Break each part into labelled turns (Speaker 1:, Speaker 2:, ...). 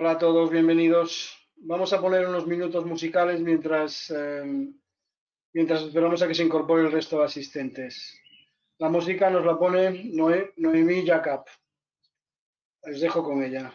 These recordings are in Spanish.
Speaker 1: Hola a todos, bienvenidos. Vamos a poner unos minutos musicales mientras, eh, mientras esperamos a que se incorpore el resto de asistentes. La música nos la pone Noemí Jacob. Les dejo con ella.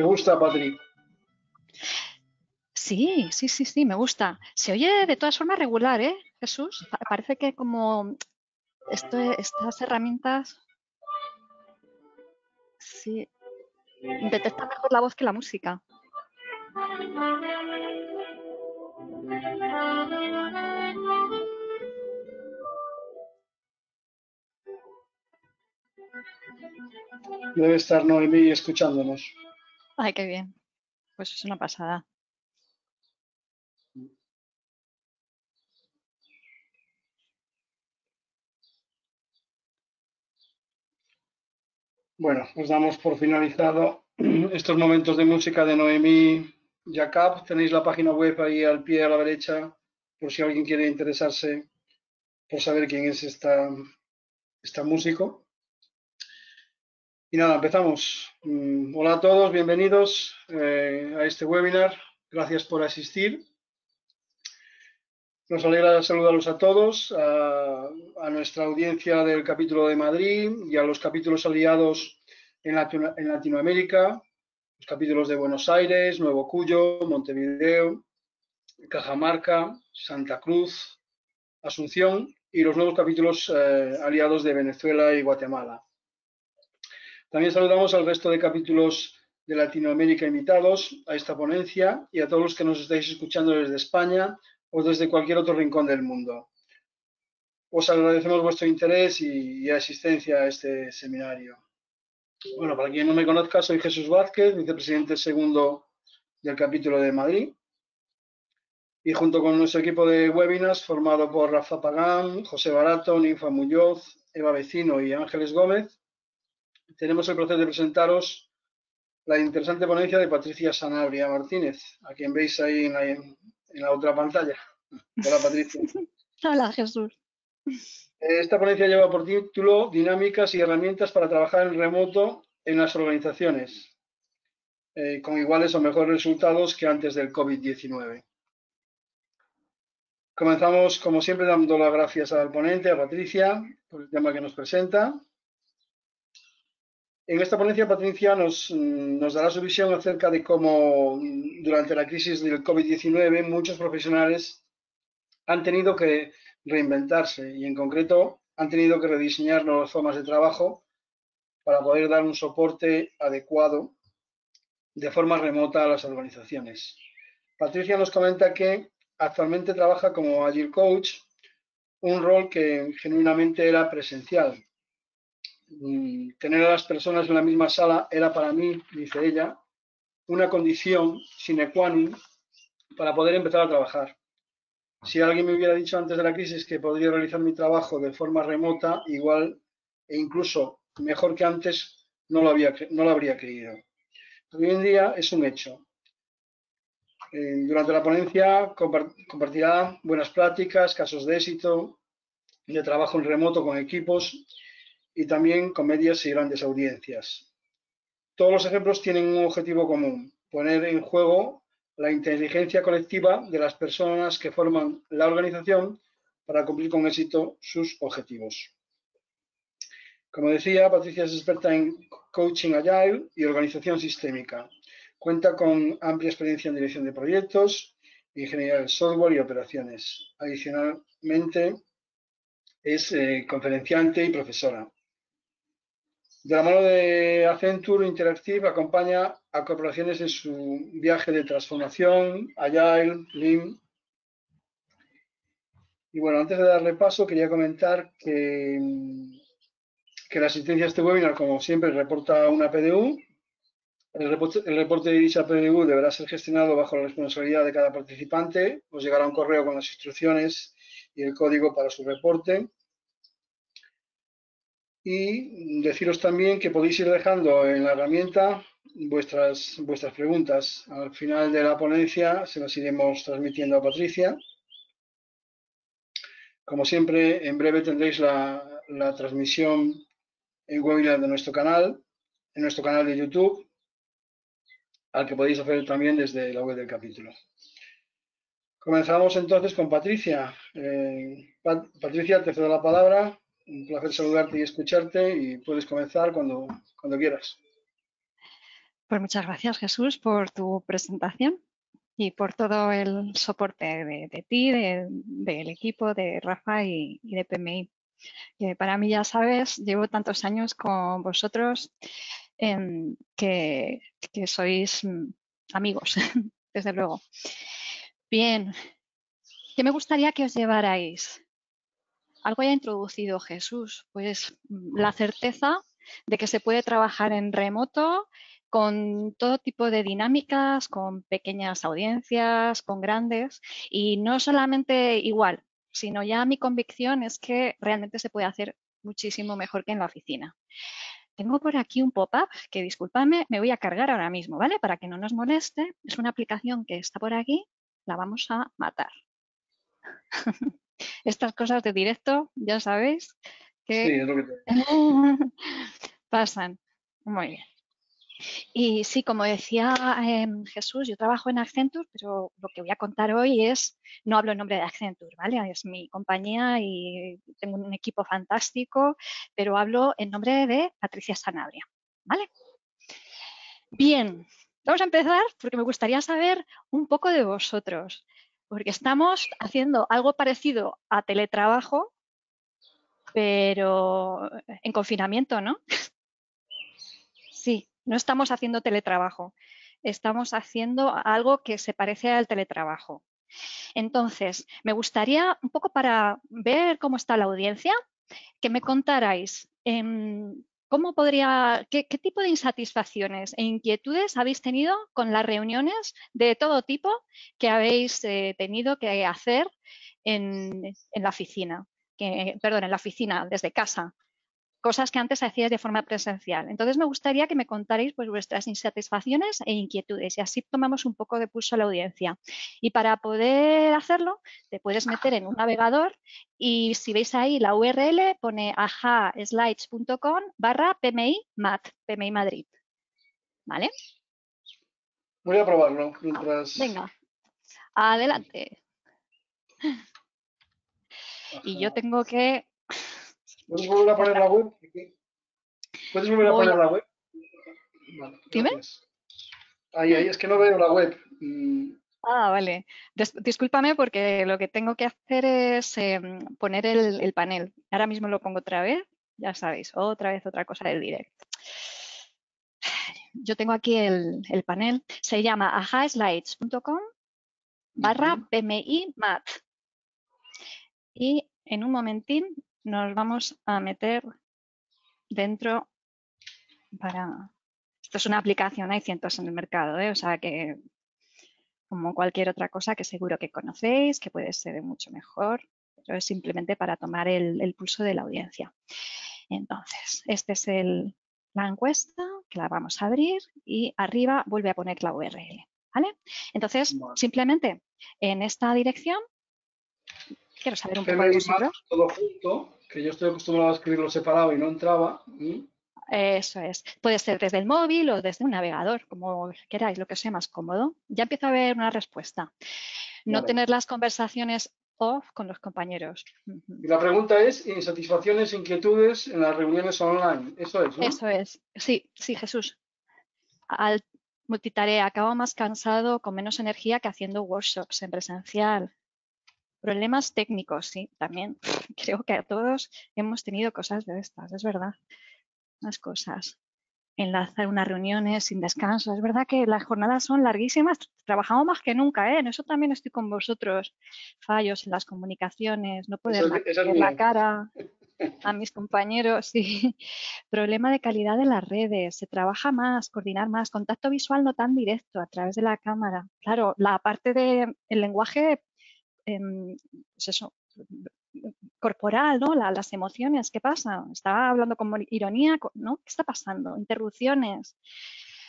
Speaker 1: ¿Te gusta, Patri?
Speaker 2: Sí, sí, sí, sí, me gusta. Se oye de todas formas regular, ¿eh, Jesús? Pa- parece que como esto, estas herramientas, sí, detectan mejor la voz que la música.
Speaker 1: Debe estar Noemí escuchándonos.
Speaker 2: Ay, qué bien. Pues es una pasada.
Speaker 1: Bueno, pues damos por finalizado estos momentos de música de Noemí Jacob. Tenéis la página web ahí al pie a la derecha, por si alguien quiere interesarse por saber quién es esta, esta músico. Y nada, empezamos. Mm, Hola a todos, bienvenidos eh, a este webinar. Gracias por asistir. Nos alegra saludarlos a todos, a, nuestra audiencia del capítulo de Madrid y a los capítulos aliados en Latinoamérica, los capítulos de Buenos Aires, Nuevo Cuyo, Montevideo, Cajamarca, Santa Cruz, Asunción y los nuevos capítulos eh, aliados de Venezuela y Guatemala. También saludamos al resto de capítulos de Latinoamérica invitados a esta ponencia y a todos los que nos estáis escuchando desde España o desde cualquier otro rincón del mundo. Os agradecemos vuestro interés y, asistencia a este seminario. Bueno, para quien no me conozca, soy Jesús Vázquez, vicepresidente segundo del capítulo de Madrid. Y junto con nuestro equipo de webinars, formado por Rafa Pagán, José Barato, Ninfa Muñoz, Eva Vecino y Ángeles Gómez, tenemos el placer de presentaros la interesante ponencia de Patricia Sanabria Martínez, a quien veis ahí en la, otra pantalla. Hola, Patricia.
Speaker 2: Hola, Jesús.
Speaker 1: Esta ponencia lleva por título Dinámicas y herramientas para trabajar en remoto en las organizaciones, eh, con iguales o mejores resultados que antes del COVID-19. Comenzamos, como siempre, dando las gracias al ponente, a Patricia, por el tema que nos presenta. En esta ponencia, Patricia nos, dará su visión acerca de cómo durante la crisis del COVID-19 muchos profesionales han tenido que reinventarse y en concreto han tenido que rediseñar nuevas formas de trabajo para poder dar un soporte adecuado de forma remota a las organizaciones. Patricia nos comenta que actualmente trabaja como Agile Coach, un rol que genuinamente era presencial. Mm, tener a las personas en la misma sala era para mí, dice ella, una condición sine qua non para poder empezar a trabajar. Si alguien me hubiera dicho antes de la crisis que podría realizar mi trabajo de forma remota, igual e incluso mejor que antes, no lo, había, no lo habría creído. Hoy en día es un hecho. Eh, durante la ponencia compartirá buenas prácticas, casos de éxito, de trabajo en remoto con equipos y también con medias y grandes audiencias. Todos los ejemplos tienen un objetivo común, poner en juego la inteligencia colectiva de las personas que forman la organización para cumplir con éxito sus objetivos. Como decía, Patricia es experta en coaching agile y organización sistémica. Cuenta con amplia experiencia en dirección de proyectos, ingeniería del software y operaciones. Adicionalmente, es eh, conferenciante y profesora. De la mano de Accenture Interactive acompaña a corporaciones en su viaje de transformación, Agile, Lean. Y bueno, antes de darle paso, quería comentar que, que la asistencia a este webinar, como siempre, reporta una PDU. El reporte, de dicha PDU deberá ser gestionado bajo la responsabilidad de cada participante. Os llegará un correo con las instrucciones y el código para su reporte y deciros también que podéis ir dejando en la herramienta vuestras, vuestras preguntas. Al final de la ponencia se las iremos transmitiendo a Patricia. Como siempre, en breve tendréis la, la transmisión en webinar de nuestro canal, en nuestro canal de YouTube, al que podéis hacer también desde la web del capítulo. Comenzamos entonces con Patricia. Eh, Patricia, te cedo la palabra un placer saludarte y escucharte y puedes comenzar cuando, cuando quieras.
Speaker 2: Pues muchas gracias Jesús por tu presentación y por todo el soporte de, ti, del equipo, de Rafa y, de PMI. para mí, ya sabes, llevo tantos años con vosotros que, que sois amigos, desde luego. Bien, ¿qué me gustaría que os llevarais? Algo ya introducido Jesús, pues mm, la certeza de que se puede trabajar en remoto con todo tipo de dinámicas, con pequeñas audiencias, con grandes, y no solamente igual, sino ya mi convicción es que realmente se puede hacer muchísimo mejor que en la oficina. Tengo por aquí un pop-up que, disculpadme, me voy a cargar ahora mismo, ¿vale? Para que no nos moleste. Es una aplicación que está por aquí, la vamos a matar. estas cosas de directo, ya sabéis, que, pasan. Muy bien. Y sí, como decía em, Jesús, yo trabajo en Accenture, pero lo que voy a contar hoy es, no hablo en nombre de Accenture, ¿vale? Es mi compañía y tengo un equipo fantástico, pero hablo en nombre de Patricia Sanabria, ¿vale? Bien, vamos a empezar porque me gustaría saber un poco de vosotros porque estamos haciendo algo parecido a teletrabajo, pero en confinamiento, ¿no? Sí, no estamos haciendo teletrabajo, estamos haciendo algo que se parece al teletrabajo. Entonces, me gustaría un poco para ver cómo está la audiencia, que me contarais em, ¿Cómo podría, qué, tipo de insatisfacciones e inquietudes habéis tenido con las reuniones de todo tipo que habéis eh, tenido que hacer en, la oficina? perdón, en la oficina, desde casa. Cosas que antes hacíais de forma presencial. Entonces me gustaría que me contarais pues, vuestras insatisfacciones e inquietudes y así tomamos un poco de pulso a la audiencia. Y para poder hacerlo, te puedes meter en un navegador y si veis ahí la URL pone ajaslides.com barra PMI MAT, PMI Madrid. ¿Vale?
Speaker 1: Voy a probarlo mientras...
Speaker 2: Venga, adelante. Y yo tengo que
Speaker 1: ¿Puedes volver a poner la web? ¿Puedes volver a poner la web?
Speaker 2: Dime.
Speaker 1: Ahí, ahí, es que no veo la web.
Speaker 2: Ah, vale. discúlpame porque lo que tengo que hacer es em, poner el, panel. Ahora mismo lo pongo otra vez. Ya sabéis, otra vez otra cosa del directo. Yo tengo aquí el, panel. Se llama ajaslides.com barra PMI mat. Y en un momentín nos vamos a meter dentro para... Esto es una aplicación, hay cientos en el mercado, ¿eh? o sea que como cualquier otra cosa que seguro que conocéis, que puede ser mucho mejor, pero es simplemente para tomar el, pulso de la audiencia. Entonces, esta es el, la encuesta que la vamos a abrir y arriba vuelve a poner la URL. ¿vale? Entonces, simplemente en esta dirección Quiero saber un poco de vosotros.
Speaker 1: Todo junto, que yo estoy acostumbrado a escribirlo separado y no entraba.
Speaker 2: Eso es. Puede ser desde el móvil o desde un navegador, como queráis, lo que sea más cómodo. Ya empieza a haber una respuesta. No tener las conversaciones off con los compañeros.
Speaker 1: Y la pregunta es, insatisfacciones, inquietudes en las reuniones online. Eso es, ¿no?
Speaker 2: Eso es. Sí, sí, Jesús. Al multitarea, acabo más cansado, con menos energía que haciendo workshops en presencial. Problemas técnicos, sí, también. Creo que a todos hemos tenido cosas de estas, es verdad. Unas cosas. Enlazar unas reuniones sin descanso. Es verdad que las jornadas son larguísimas. Trabajamos más que nunca, ¿eh? En eso también estoy con vosotros. Fallos en las comunicaciones, no poder ver la cara a mis compañeros, sí. Problema de calidad de las redes, se trabaja más, coordinar más, contacto visual no tan directo a través de la cámara. Claro, la parte del lenguaje Em, pues eso, corporal, ¿no? las emociones, ¿qué pasa? Está hablando con ironía, ¿no? ¿Qué está pasando? Interrupciones,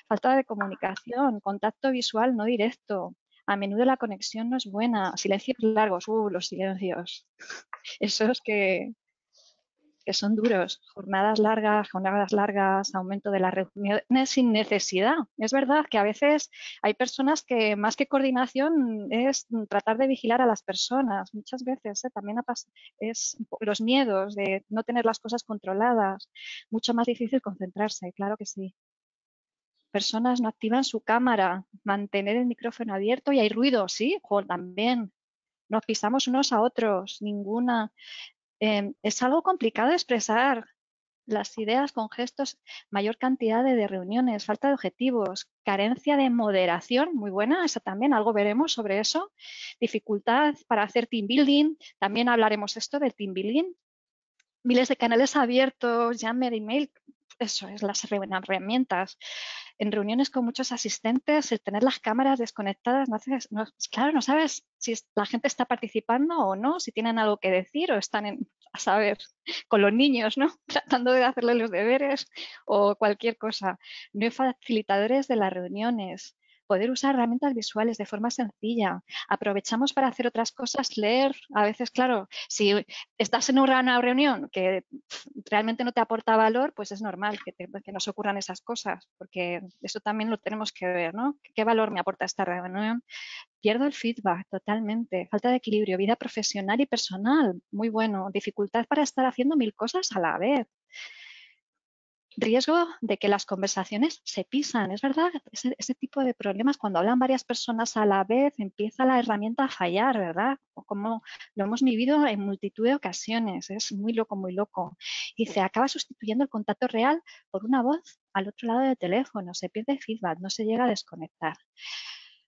Speaker 2: falta de comunicación, contacto visual no directo. A menudo la conexión no es buena, silencios largos, uh, los silencios. Esos que, que son duros, jornadas largas, jornadas largas, aumento de las reuniones sin necesidad. Es verdad que a veces hay personas que más que coordinación es tratar de vigilar a las personas. Muchas veces ¿eh? también es los miedos de no tener las cosas controladas, mucho más difícil concentrarse, claro que sí. Personas no activan su cámara, mantener el micrófono abierto y hay ruido, sí, también. Nos pisamos unos a otros, ninguna. Em, es algo complicado expresar las ideas con gestos, mayor cantidad de, reuniones, falta de objetivos, carencia de moderación, muy buena, esa también, algo veremos sobre eso, dificultad para hacer team building, también hablaremos esto del team building, miles de canales abiertos, Jammer, email, eso es las herramientas. En reuniones con muchos asistentes, el tener las cámaras desconectadas, no haces, claro, no sabes si la gente está participando o no, si tienen algo que decir o están en, a saber, con los niños, ¿no? Tratando de hacerle los deberes o cualquier cosa. No hay facilitadores de las reuniones poder usar herramientas visuales de forma sencilla. Aprovechamos para hacer otras cosas, leer. A veces, claro, si estás en una reunión que realmente no te aporta valor, pues es normal que, nos ocurran esas cosas, porque eso también lo tenemos que ver, ¿no? ¿Qué valor me aporta esta reunión? Pierdo el feedback totalmente, falta de equilibrio, vida profesional y personal, muy bueno, dificultad para estar haciendo mil cosas a la vez riesgo de que las conversaciones se pisan. Es verdad, ese, tipo de problemas, cuando hablan varias personas a la vez, empieza la herramienta a fallar, ¿verdad? Como lo hemos vivido en multitud de ocasiones. Es muy loco, muy loco. Y se acaba sustituyendo el contacto real por una voz al otro lado del teléfono. Se pierde feedback, no se llega a desconectar.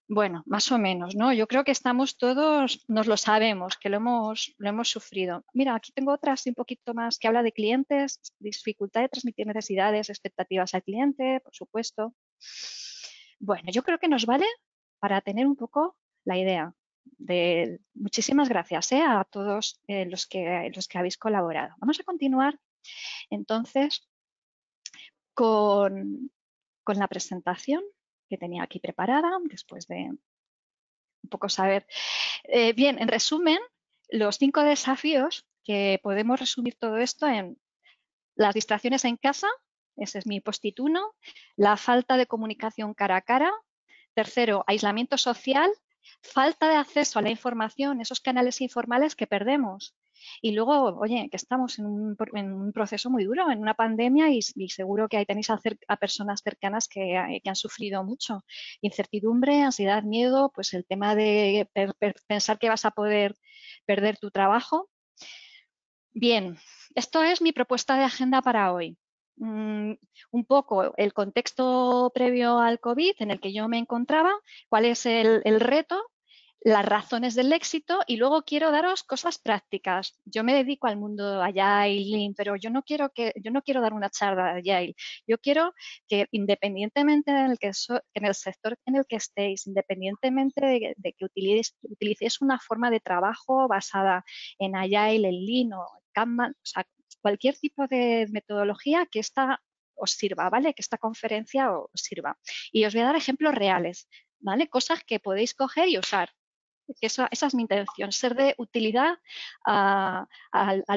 Speaker 2: Bueno, más o menos, ¿no? Yo creo que estamos todos, nos lo sabemos, que lo hemos, lo hemos sufrido. Mira, aquí tengo otras un poquito más que habla de clientes, dificultad de transmitir necesidades, expectativas al cliente, por supuesto. Bueno, yo creo que nos vale para tener un poco la idea. De, muchísimas gracias ¿eh? a todos eh, los, que, los que habéis colaborado. Vamos a continuar Entonces, con, la presentación que tenía aquí preparada, después de un poco saber. Eh, bien, en resumen, los cinco desafíos que podemos resumir todo esto en las distracciones en casa, ese es mi post-it la falta de comunicación cara a cara, tercero, aislamiento social, falta de acceso a la información, esos canales informales que perdemos. Y luego, oye, que estamos en un, proceso muy duro, en una pandemia y, seguro que ahí tenéis a, personas cercanas que, han sufrido mucho. Incertidumbre, ansiedad, miedo, pues el tema de pensar que vas a poder perder tu trabajo. Bien, esto es mi propuesta de agenda para hoy. Mm, un poco el contexto previo al COVID en el que yo me encontraba, cuál es el reto las razones del éxito y luego quiero daros cosas prácticas. Yo me dedico al mundo Agile, pero yo no quiero que yo no quiero dar una charla de Agile. Yo quiero que independientemente en el, que en el sector en el que estéis, independientemente de, que utilicéis, una forma de trabajo basada en Agile, en Lean o Kanban, o sea, cualquier tipo de metodología que esta os sirva, ¿vale? Que esta conferencia os sirva. Y os voy a dar ejemplos reales, ¿vale? Cosas que podéis coger y usar esa, es mi intención, ser de utilidad al,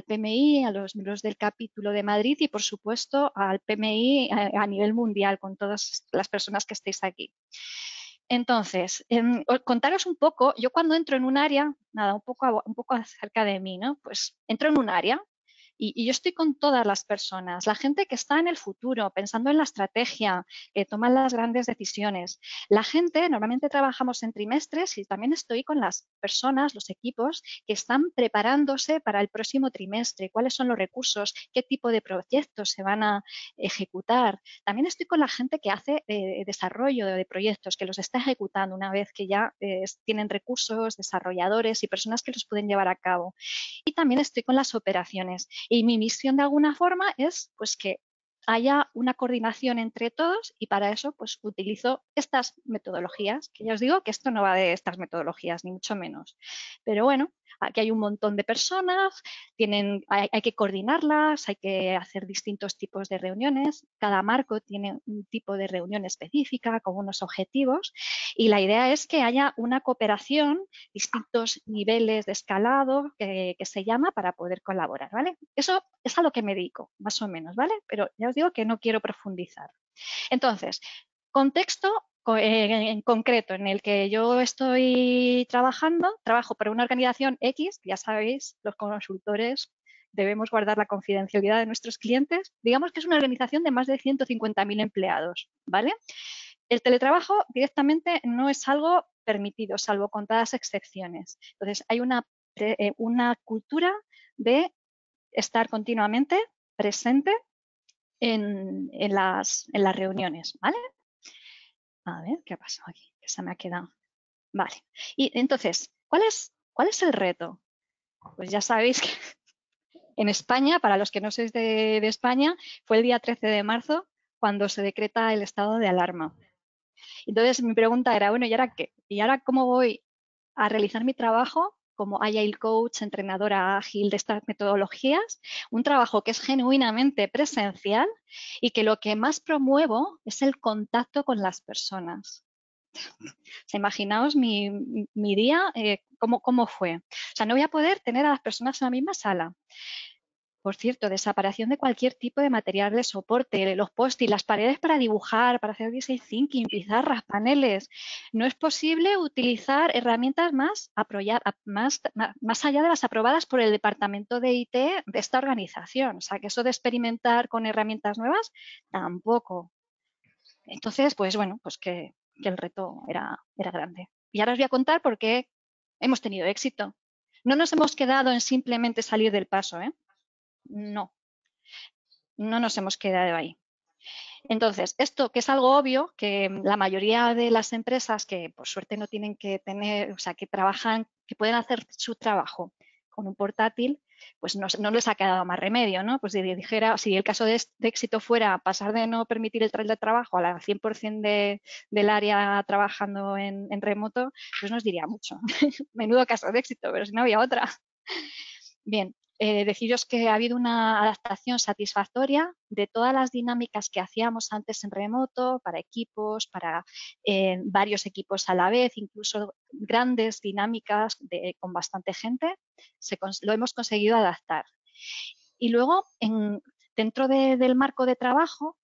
Speaker 2: PMI, a los miembros del capítulo de Madrid y, por supuesto, al PMI a, nivel mundial con todas las personas que estéis aquí. Entonces, contaros un poco, yo cuando entro en un área, nada, un poco, un poco acerca de mí, ¿no? Pues entro en un área y, yo estoy con todas las personas, la gente que está en el futuro, pensando en la estrategia, que toman las grandes decisiones. La gente, normalmente trabajamos en trimestres y también estoy con las personas, los equipos que están preparándose para el próximo trimestre, cuáles son los recursos, qué tipo de proyectos se van a ejecutar. También estoy con la gente que hace eh, desarrollo de proyectos, que los está ejecutando una vez que ya eh, tienen recursos, desarrolladores y personas que los pueden llevar a cabo. Y también estoy con las operaciones y mi misión de alguna forma es pues que haya una coordinación entre todos y para eso pues utilizo estas metodologías, que ya os digo que esto no va de estas metodologías, ni mucho menos. Pero bueno, aquí hay un montón de personas, tienen, hay, que coordinarlas, hay que hacer distintos tipos de reuniones, cada marco tiene un tipo de reunión específica con unos objetivos y la idea es que haya una cooperación, distintos niveles de escalado que, que se llama para poder colaborar, ¿vale? Eso es a lo que me dedico, más o menos, ¿vale? Pero ya os digo que no quiero profundizar. Entonces, contexto en concreto en el que yo estoy trabajando, trabajo para una organización X, ya sabéis, los consultores debemos guardar la confidencialidad de nuestros clientes. Digamos que es una organización de más de 150.000 empleados, ¿vale? El teletrabajo directamente no es algo permitido, salvo contadas excepciones. Entonces, hay una, eh, una cultura de estar continuamente presente en, las, en las reuniones, ¿vale? A ver, ¿qué ha pasado aquí? Que se me ha quedado. Vale. Y entonces, ¿cuál es, cuál es el reto? Pues ya sabéis que en España, para los que no sois de, de España, fue el día 13 de marzo cuando se decreta el estado de alarma. Entonces mi pregunta era, bueno, ¿y ahora qué? ¿Y ahora cómo voy a realizar mi trabajo como Agile Coach, entrenadora ágil de estas metodologías, un trabajo que es genuinamente presencial y que lo que más promuevo es el contacto con las personas. imaginaos mi, día, eh, cómo, cómo fue. O sea, no voy a poder tener a las personas en la misma sala. Por cierto, desaparición de cualquier tipo de material de soporte, los post las paredes para dibujar, para hacer design thinking, pizarras, paneles. No es posible utilizar herramientas más, más, más allá de las aprobadas por el departamento de IT de esta organización. O sea, que eso de experimentar con herramientas nuevas, tampoco. Entonces, pues bueno, pues que, que el reto era, era grande. Y ahora os voy a contar por qué hemos tenido éxito. No nos hemos quedado en simplemente salir del paso, ¿eh? No, no nos hemos quedado ahí. Entonces, esto que es algo obvio, que la mayoría de las empresas que por suerte no tienen que tener, o sea, que trabajan, que pueden hacer su trabajo con un portátil, pues no, les ha quedado más remedio, ¿no? Pues si dijera, si el caso de, éxito fuera pasar de no permitir el trabajo a la 100% de, del área trabajando en, en, remoto, pues nos diría mucho. Menudo caso de éxito, pero si no había otra. Bien, eh, deciros que ha habido una adaptación satisfactoria de todas las dinámicas que hacíamos antes en remoto, para equipos, para eh, varios equipos a la vez, incluso grandes dinámicas con bastante gente, lo hemos conseguido adaptar. Y luego, dentro del marco de trabajo,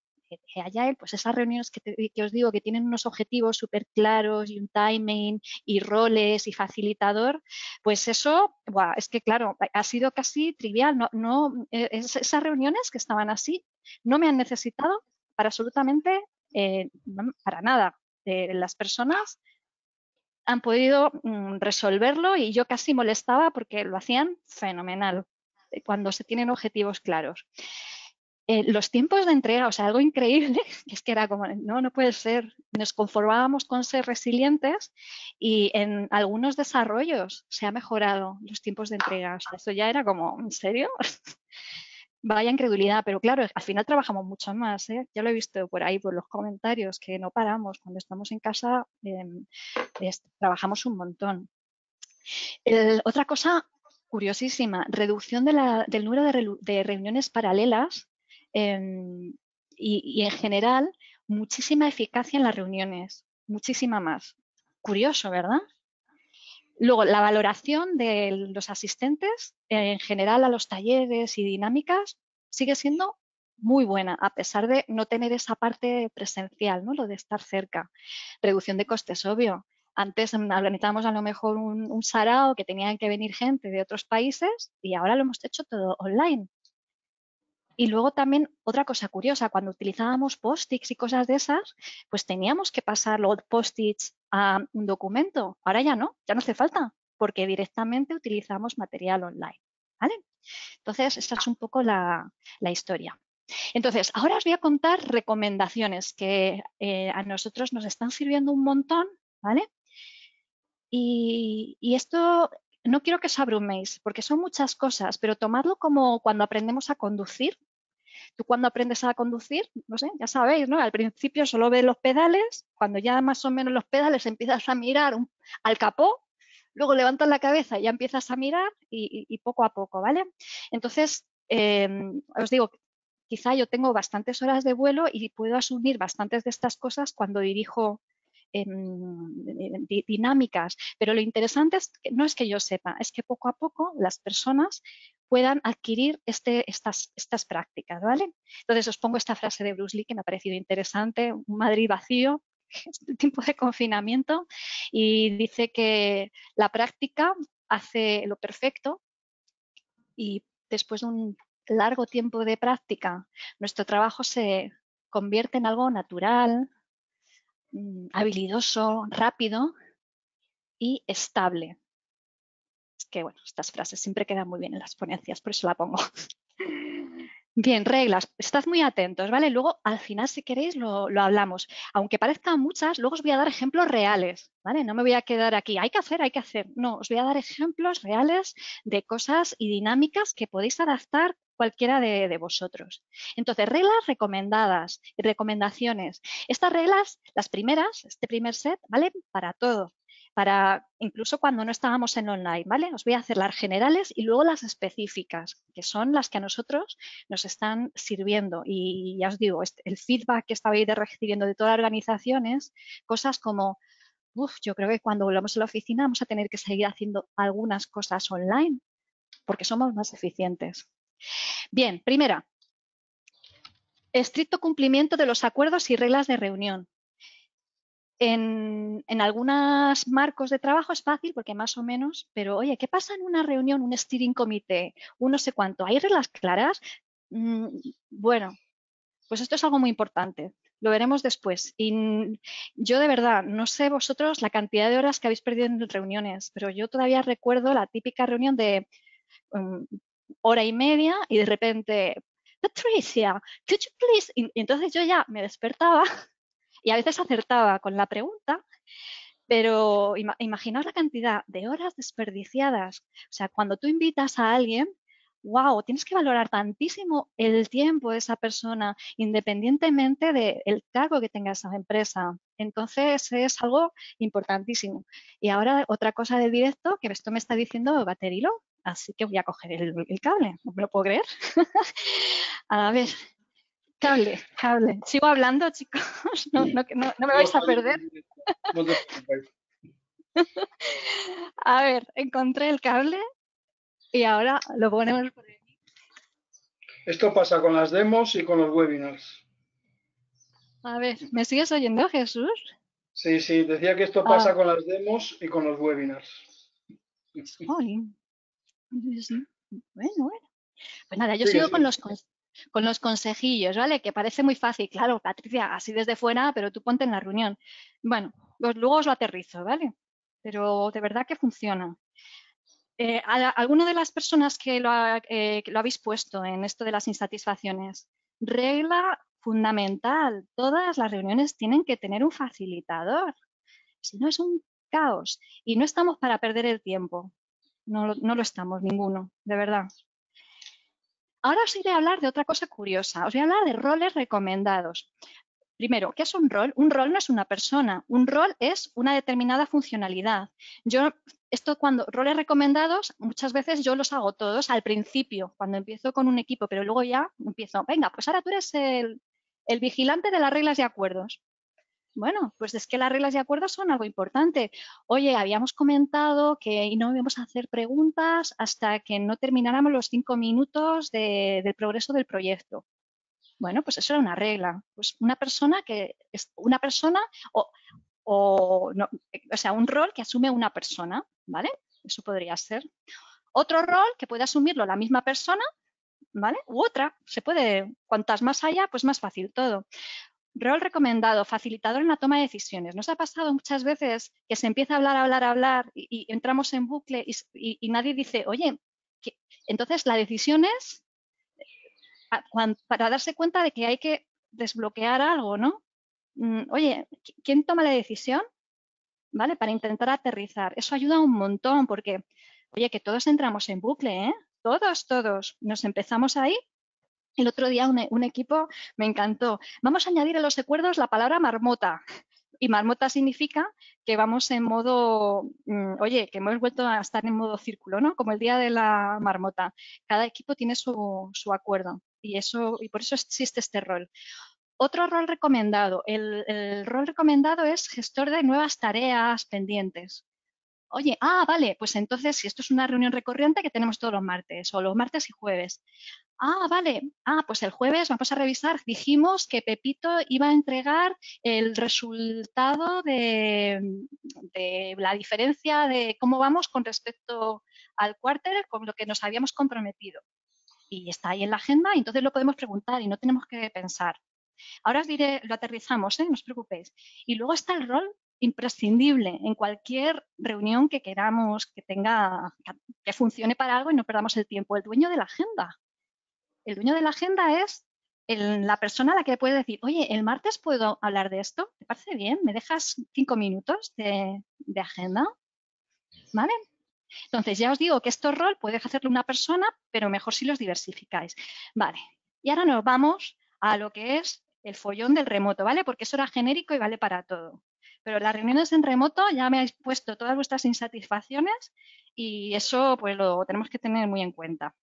Speaker 2: Agile, pues esas reuniones que, os digo que tienen unos objetivos súper claros y un timing y roles y facilitador, pues eso, es que claro, ha sido casi trivial. No, no, eh, esas reuniones que estaban así no me han necesitado para absolutamente, eh, para nada. las personas han podido mm, resolverlo y yo casi molestaba porque lo hacían fenomenal eh, cuando se tienen objetivos claros. Eh, los tiempos de entrega, o sea, algo increíble, es que era como, no, no puede ser, nos conformábamos con ser resilientes y en algunos desarrollos se ha mejorado los tiempos de entrega. O sea, eso ya era como, ¿en serio? Vaya incredulidad, pero claro, al final trabajamos mucho más. ¿eh? Ya lo he visto por ahí, por los comentarios, que no paramos. Cuando estamos en casa, em, trabajamos un montón. otra cosa curiosísima, reducción del número de, reuniones paralelas Em, y, en general muchísima eficacia en las reuniones, muchísima más. Curioso, ¿verdad? Luego, la valoración de los asistentes en general a los talleres y dinámicas sigue siendo muy buena, a pesar de no tener esa parte presencial, ¿no? Lo de estar cerca. Reducción de costes, obvio. Antes organizábamos a lo mejor un, un sarao que tenían que venir gente de otros países y ahora lo hemos hecho todo online. Y luego también otra cosa curiosa, cuando utilizábamos post-its y cosas de esas, pues teníamos que pasar los post-its a un documento. Ahora ya no, ya no hace falta, porque directamente utilizamos material online. ¿vale? Entonces, esa es un poco la, historia. Entonces, ahora os voy a contar recomendaciones que eh, a nosotros nos están sirviendo un montón, ¿vale? Y, y, esto no quiero que os abruméis, porque son muchas cosas, pero tomadlo como cuando aprendemos a conducir. Tú cuando aprendes a conducir, no sé, ya sabéis, ¿no? Al principio solo ves los pedales, cuando ya más o menos los pedales empiezas a mirar al capó, luego levantas la cabeza y ya empiezas a mirar y, poco a poco, ¿vale? Entonces, em, os digo, quizá yo tengo bastantes horas de vuelo y puedo asumir bastantes de estas cosas cuando dirijo dinámicas, pero lo interesante es que no es que yo sepa, es que poco a poco las personas puedan adquirir este, estas, estas prácticas, ¿vale? Entonces os pongo esta frase de Bruce Lee que me ha parecido interesante, un Madrid vacío, tiempo de confinamiento, y dice que la práctica hace lo perfecto y después de un largo tiempo de práctica, nuestro trabajo se convierte en algo natural, habilidoso, rápido y estable. Es que, bueno, estas frases siempre quedan muy bien en las ponencias, por eso la pongo. Bien, reglas. Estad muy atentos, ¿vale? Luego, al final, si queréis, lo, lo, hablamos. Aunque parezcan muchas, luego os voy a dar ejemplos reales, ¿vale? No me voy a quedar aquí, hay que hacer, hay que hacer. No, os voy a dar ejemplos reales de cosas y dinámicas que podéis adaptar cualquiera de, vosotros. Entonces, reglas recomendadas y recomendaciones. Estas reglas, las primeras, este primer set, valen para todo, para incluso cuando no estábamos en online, ¿vale? Os voy a hacer las generales y luego las específicas, que son las que a nosotros nos están sirviendo. Y ya os digo, este, el feedback que estabais recibiendo de todas las organizaciones, cosas como, uff, yo creo que cuando volvamos a la oficina vamos a tener que seguir haciendo algunas cosas online, porque somos más eficientes. Bien, primera, estricto cumplimiento de los acuerdos y reglas de reunión. En, algunos marcos de trabajo es fácil porque más o menos, pero oye, ¿qué pasa en una reunión, un steering committee, un no sé cuánto? ¿Hay reglas claras? Mm, bueno, pues esto es algo muy importante. Lo veremos después. Y yo de verdad, no sé vosotros la cantidad de horas que habéis perdido en reuniones, pero yo todavía recuerdo la típica reunión de um, hora y media y de repente, Patricia, could you please? Y, entonces yo ya me despertaba y a veces acertaba con la pregunta, pero imaginaos la cantidad de horas desperdiciadas. O sea, cuando tú invitas a alguien, wow, tienes que valorar tantísimo el tiempo de esa persona, independientemente del cargo que tenga esa empresa. Entonces es algo importantísimo. Y ahora otra cosa del directo, que esto me está diciendo Baterilo, Así que voy a coger el, cable, no me lo puedo creer. a ver, cable, cable. Sigo hablando, chicos, no, no, no me vais a perder. a ver, encontré el cable y ahora lo ponemos por aquí.
Speaker 1: Esto pasa con las demos y con los webinars.
Speaker 2: A ver, ¿me sigues oyendo, Jesús?
Speaker 1: Sí, sí, decía que esto pasa ah. con las demos y con los webinars.
Speaker 2: Bueno, bueno. Pues nada, yo sigo con los con los consejillos, ¿vale? Que parece muy fácil, claro, Patricia, así desde fuera, pero tú ponte en la reunión. Bueno, pues luego os lo aterrizo, ¿vale? Pero de verdad que funciona. Eh, ¿Alguna de las personas que lo, eh, que lo habéis puesto en esto de las insatisfacciones? Regla fundamental. Todas las reuniones tienen que tener un facilitador. Si no es un caos. Y no estamos para perder el tiempo. No lo estamos, ninguno, de verdad. Ahora os iré a hablar de otra cosa curiosa. Os voy a hablar de roles recomendados. Primero, ¿qué es un rol? Un rol no es una persona, un rol es una determinada funcionalidad. Yo, esto cuando roles recomendados, muchas veces yo los hago todos al principio, cuando empiezo con un equipo, pero luego ya empiezo, venga, pues ahora tú eres el, el vigilante de las reglas y acuerdos. Bueno, pues es que las reglas y acuerdos son algo importante. Oye, habíamos comentado que no íbamos a hacer preguntas hasta que no termináramos los cinco minutos del progreso del proyecto. Bueno, pues eso era una regla. Pues una persona que es una persona o, o, o sea, un rol que asume una persona, ¿vale? Eso podría ser. Otro rol que puede asumirlo la misma persona, ¿vale? U otra, se puede, cuantas más haya, pues más fácil todo. Rol recomendado, facilitador en la toma de decisiones. Nos ha pasado muchas veces que se empieza a hablar, hablar, hablar y, entramos en bucle y, nadie dice, oye, entonces la decisión es para darse cuenta de que hay que desbloquear algo, ¿no? Mm, oye, ¿quién toma la decisión? ¿Vale? Para intentar aterrizar. Eso ayuda un montón porque, oye, que todos entramos en bucle, ¿eh? Todos, todos. Nos empezamos ahí. El otro día un, equipo me encantó. Vamos a añadir en los acuerdos la palabra marmota. Y marmota significa que vamos en modo, mm, oye, que hemos vuelto a estar en modo círculo, ¿no? Como el día de la marmota. Cada equipo tiene su, acuerdo y eso y por eso existe este rol. Otro rol recomendado. el, rol recomendado es gestor de nuevas tareas pendientes oye, ah, vale, pues entonces si esto es una reunión recurrente que tenemos todos los martes o los martes y jueves. Ah, vale, ah, pues el jueves vamos a revisar. Dijimos que Pepito iba a entregar el resultado de, la diferencia de cómo vamos con respecto al quarter, con lo que nos habíamos comprometido. Y está ahí en la agenda y entonces lo podemos preguntar y no tenemos que pensar. Ahora os diré, lo aterrizamos, ¿eh? no os preocupéis. Y luego está el rol imprescindible en cualquier reunión que queramos que tenga, que funcione para algo y no perdamos el tiempo. El dueño de la agenda. El dueño de la agenda es la persona a la que puede decir, oye, el martes puedo hablar de esto, ¿te parece bien? ¿Me dejas cinco minutos de, agenda? ¿Vale? Entonces, ya os digo que esto rol puede hacerlo una persona, pero mejor si los diversificáis. Vale, y ahora nos vamos a lo que es el follón del remoto, ¿vale? Porque eso era genérico y vale para todo. Pero las reuniones en remoto ya me habéis puesto todas vuestras insatisfacciones y eso pues lo tenemos que tener muy en cuenta.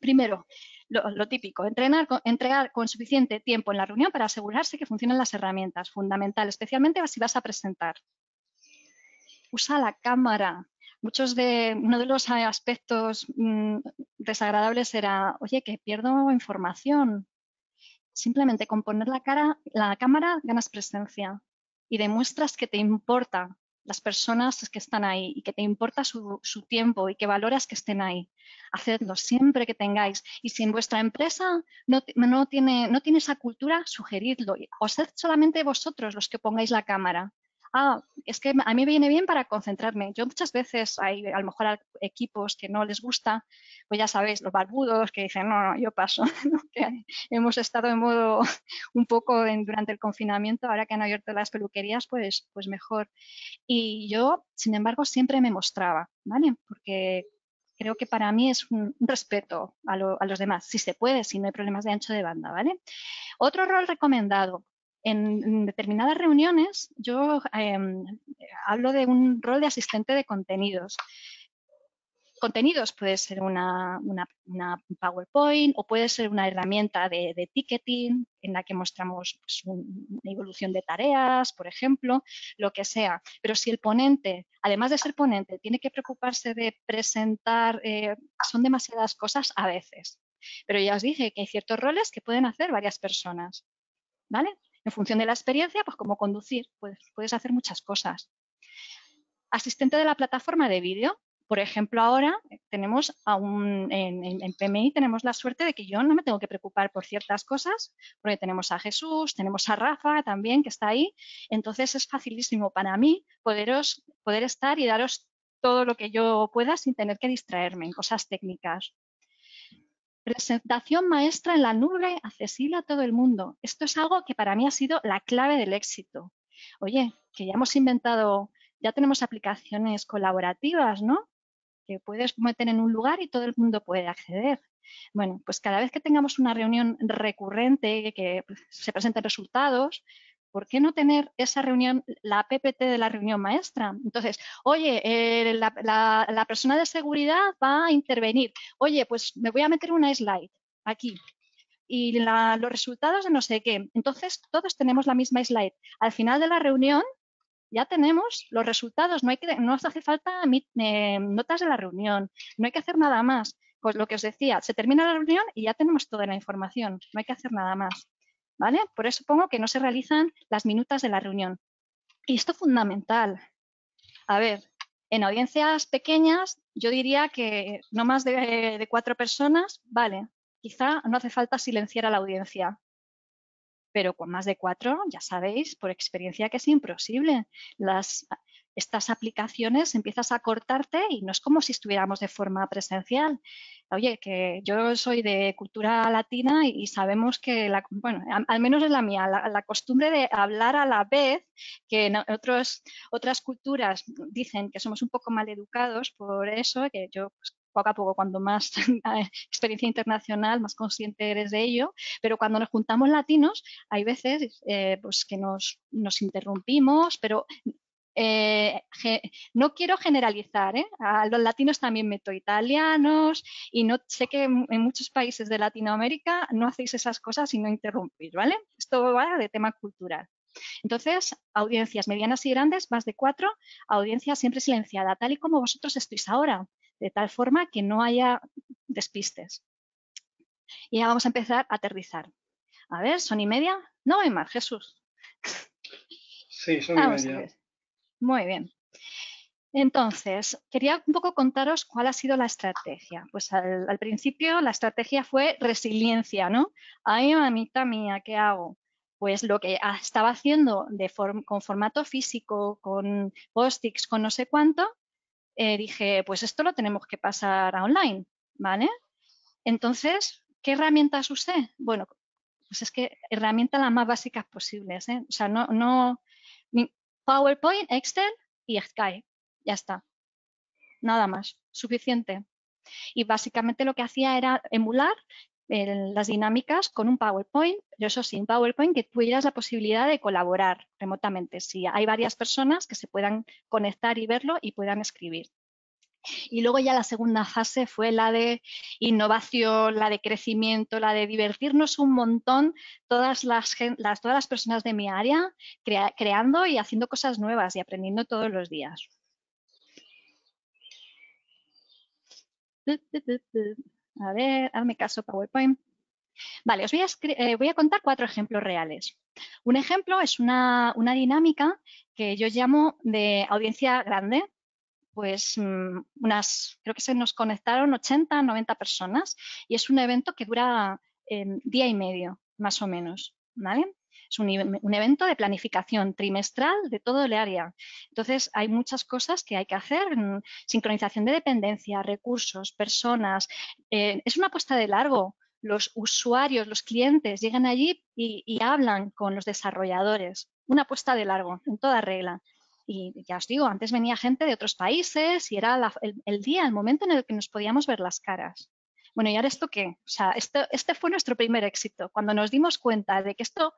Speaker 2: Primero, lo, típico, entrenar, entregar con suficiente tiempo en la reunión para asegurarse que funcionan las herramientas, fundamental, especialmente si vas a presentar. Usa la cámara. Muchos de, uno de los aspectos mm, desagradables era, oye, que pierdo información. Simplemente con poner la, cara, la cámara ganas presencia y demuestras que te importa las personas que están ahí y que te importa su, tiempo y que valoras que estén ahí. Hacedlo siempre que tengáis. Y si en vuestra empresa no, no, tiene, no tiene esa cultura, sugeridlo. O sed solamente vosotros los que pongáis la cámara ah, es que a mí me viene bien para concentrarme. Yo muchas veces hay a lo mejor equipos que no les gusta, pues ya sabéis, los barbudos que dicen, no, no, yo paso. hemos estado en modo un poco durante el confinamiento, ahora que han abierto las peluquerías, pues, pues mejor. Y yo, sin embargo, siempre me mostraba, ¿vale? Porque creo que para mí es un, respeto a, a, los demás, si se puede, si no hay problemas de ancho de banda, ¿vale? Otro rol recomendado, en, determinadas reuniones yo em, hablo de un rol de asistente de contenidos. contenidos puede ser una, PowerPoint o puede ser una herramienta de, ticketing en la que mostramos pues, una evolución de tareas, por ejemplo, lo que sea. Pero si el ponente, además de ser ponente, tiene que preocuparse de presentar, eh, son demasiadas cosas a veces. Pero ya os dije que hay ciertos roles que pueden hacer varias personas. ¿Vale? En función de la experiencia, pues como conducir, pues, puedes hacer muchas cosas. Asistente de la plataforma de vídeo, por ejemplo, ahora tenemos a un, en, PMI tenemos la suerte de que yo no me tengo que preocupar por ciertas cosas, porque tenemos a Jesús, tenemos a Rafa también que está ahí. Entonces es facilísimo para mí poderos, poder estar y daros todo lo que yo pueda sin tener que distraerme en cosas técnicas. Presentación maestra en la nube, accesible a todo el mundo. Esto es algo que para mí ha sido la clave del éxito. Oye, que ya hemos inventado, ya tenemos aplicaciones colaborativas, ¿no? que puedes meter en un lugar y todo el mundo puede acceder. Bueno, pues cada vez que tengamos una reunión recurrente, que se presenten resultados, ¿por qué no tener esa reunión, la PPT de la reunión maestra? Entonces, oye, eh, la, persona de seguridad va a intervenir. Oye, pues me voy a meter una slide aquí y los resultados de no sé qué. Entonces, todos tenemos la misma slide. Al final de la reunión, ya tenemos los resultados, no, hay que, hace falta eh, notas de la reunión, no hay que hacer nada más. Pues lo que os decía, se termina la reunión y ya tenemos toda la información, no hay que hacer nada más. ¿Vale? Por eso pongo que no se realizan las minutas de la reunión. Y esto es fundamental. A ver, en audiencias pequeñas yo diría que no más de, de cuatro personas, vale, quizá no hace falta silenciar a la audiencia pero con más de cuatro, ya sabéis por experiencia que es imposible. Las, estas aplicaciones empiezas a cortarte y no es como si estuviéramos de forma presencial. Oye, que yo soy de cultura latina y, sabemos que, la, bueno, al menos es la mía, la, costumbre de hablar a la vez, que en otros, otras culturas dicen que somos un poco mal educados por eso, que yo pues, poco a poco, cuando más experiencia internacional, más consciente eres de ello, pero cuando nos juntamos latinos, hay veces eh, pues que nos, nos interrumpimos, pero eh, no quiero generalizar, ¿eh? a los latinos también meto italianos y no sé que en muchos países de Latinoamérica no hacéis esas cosas y no interrumpís, ¿vale? Esto va de tema cultural. Entonces, audiencias medianas y grandes, más de cuatro, audiencia siempre silenciada, tal y como vosotros estáis ahora de tal forma que no haya despistes. Y ya vamos a empezar a aterrizar. A ver, ¿son y media? No hay más, Jesús.
Speaker 1: Sí, son y media.
Speaker 2: Muy bien. Entonces, quería un poco contaros cuál ha sido la estrategia. Pues al, principio la estrategia fue resiliencia, ¿no? Ay, mamita mía, ¿qué hago? Pues lo que estaba haciendo de con formato físico, con post-its, con no sé cuánto, eh, dije, pues esto lo tenemos que pasar a online, ¿vale? Entonces, ¿qué herramientas usé? Bueno, pues es que herramientas las más básicas posibles, ¿eh? O sea, no, no, PowerPoint, Excel y Skype, ya está. Nada más, suficiente. Y básicamente lo que hacía era emular las dinámicas con un PowerPoint, pero eso sí, un PowerPoint que tuvieras la posibilidad de colaborar remotamente, si hay varias personas que se puedan conectar y verlo y puedan escribir. Y luego ya la segunda fase fue la de innovación, la de crecimiento, la de divertirnos un montón, todas las, todas las personas de mi área creando y haciendo cosas nuevas y aprendiendo todos los días. A ver, hazme caso, PowerPoint. Vale, os voy a, eh, voy a, contar cuatro ejemplos reales. Un ejemplo es una, una, dinámica que yo llamo de audiencia grande. Pues mm, unas, creo que se nos conectaron 80, 90 personas y es un evento que dura eh, día y medio, más o menos. ¿vale? Es un, evento de planificación trimestral de todo el área. Entonces, hay muchas cosas que hay que hacer, sincronización de dependencia, recursos, personas. Eh, es una apuesta de largo. Los usuarios, los clientes llegan allí y, hablan con los desarrolladores. Una apuesta de largo, en toda regla. Y ya os digo, antes venía gente de otros países y era el, día, el momento en el que nos podíamos ver las caras. Bueno, ¿y ahora esto qué? O sea, este fue nuestro primer éxito. Cuando nos dimos cuenta de que esto,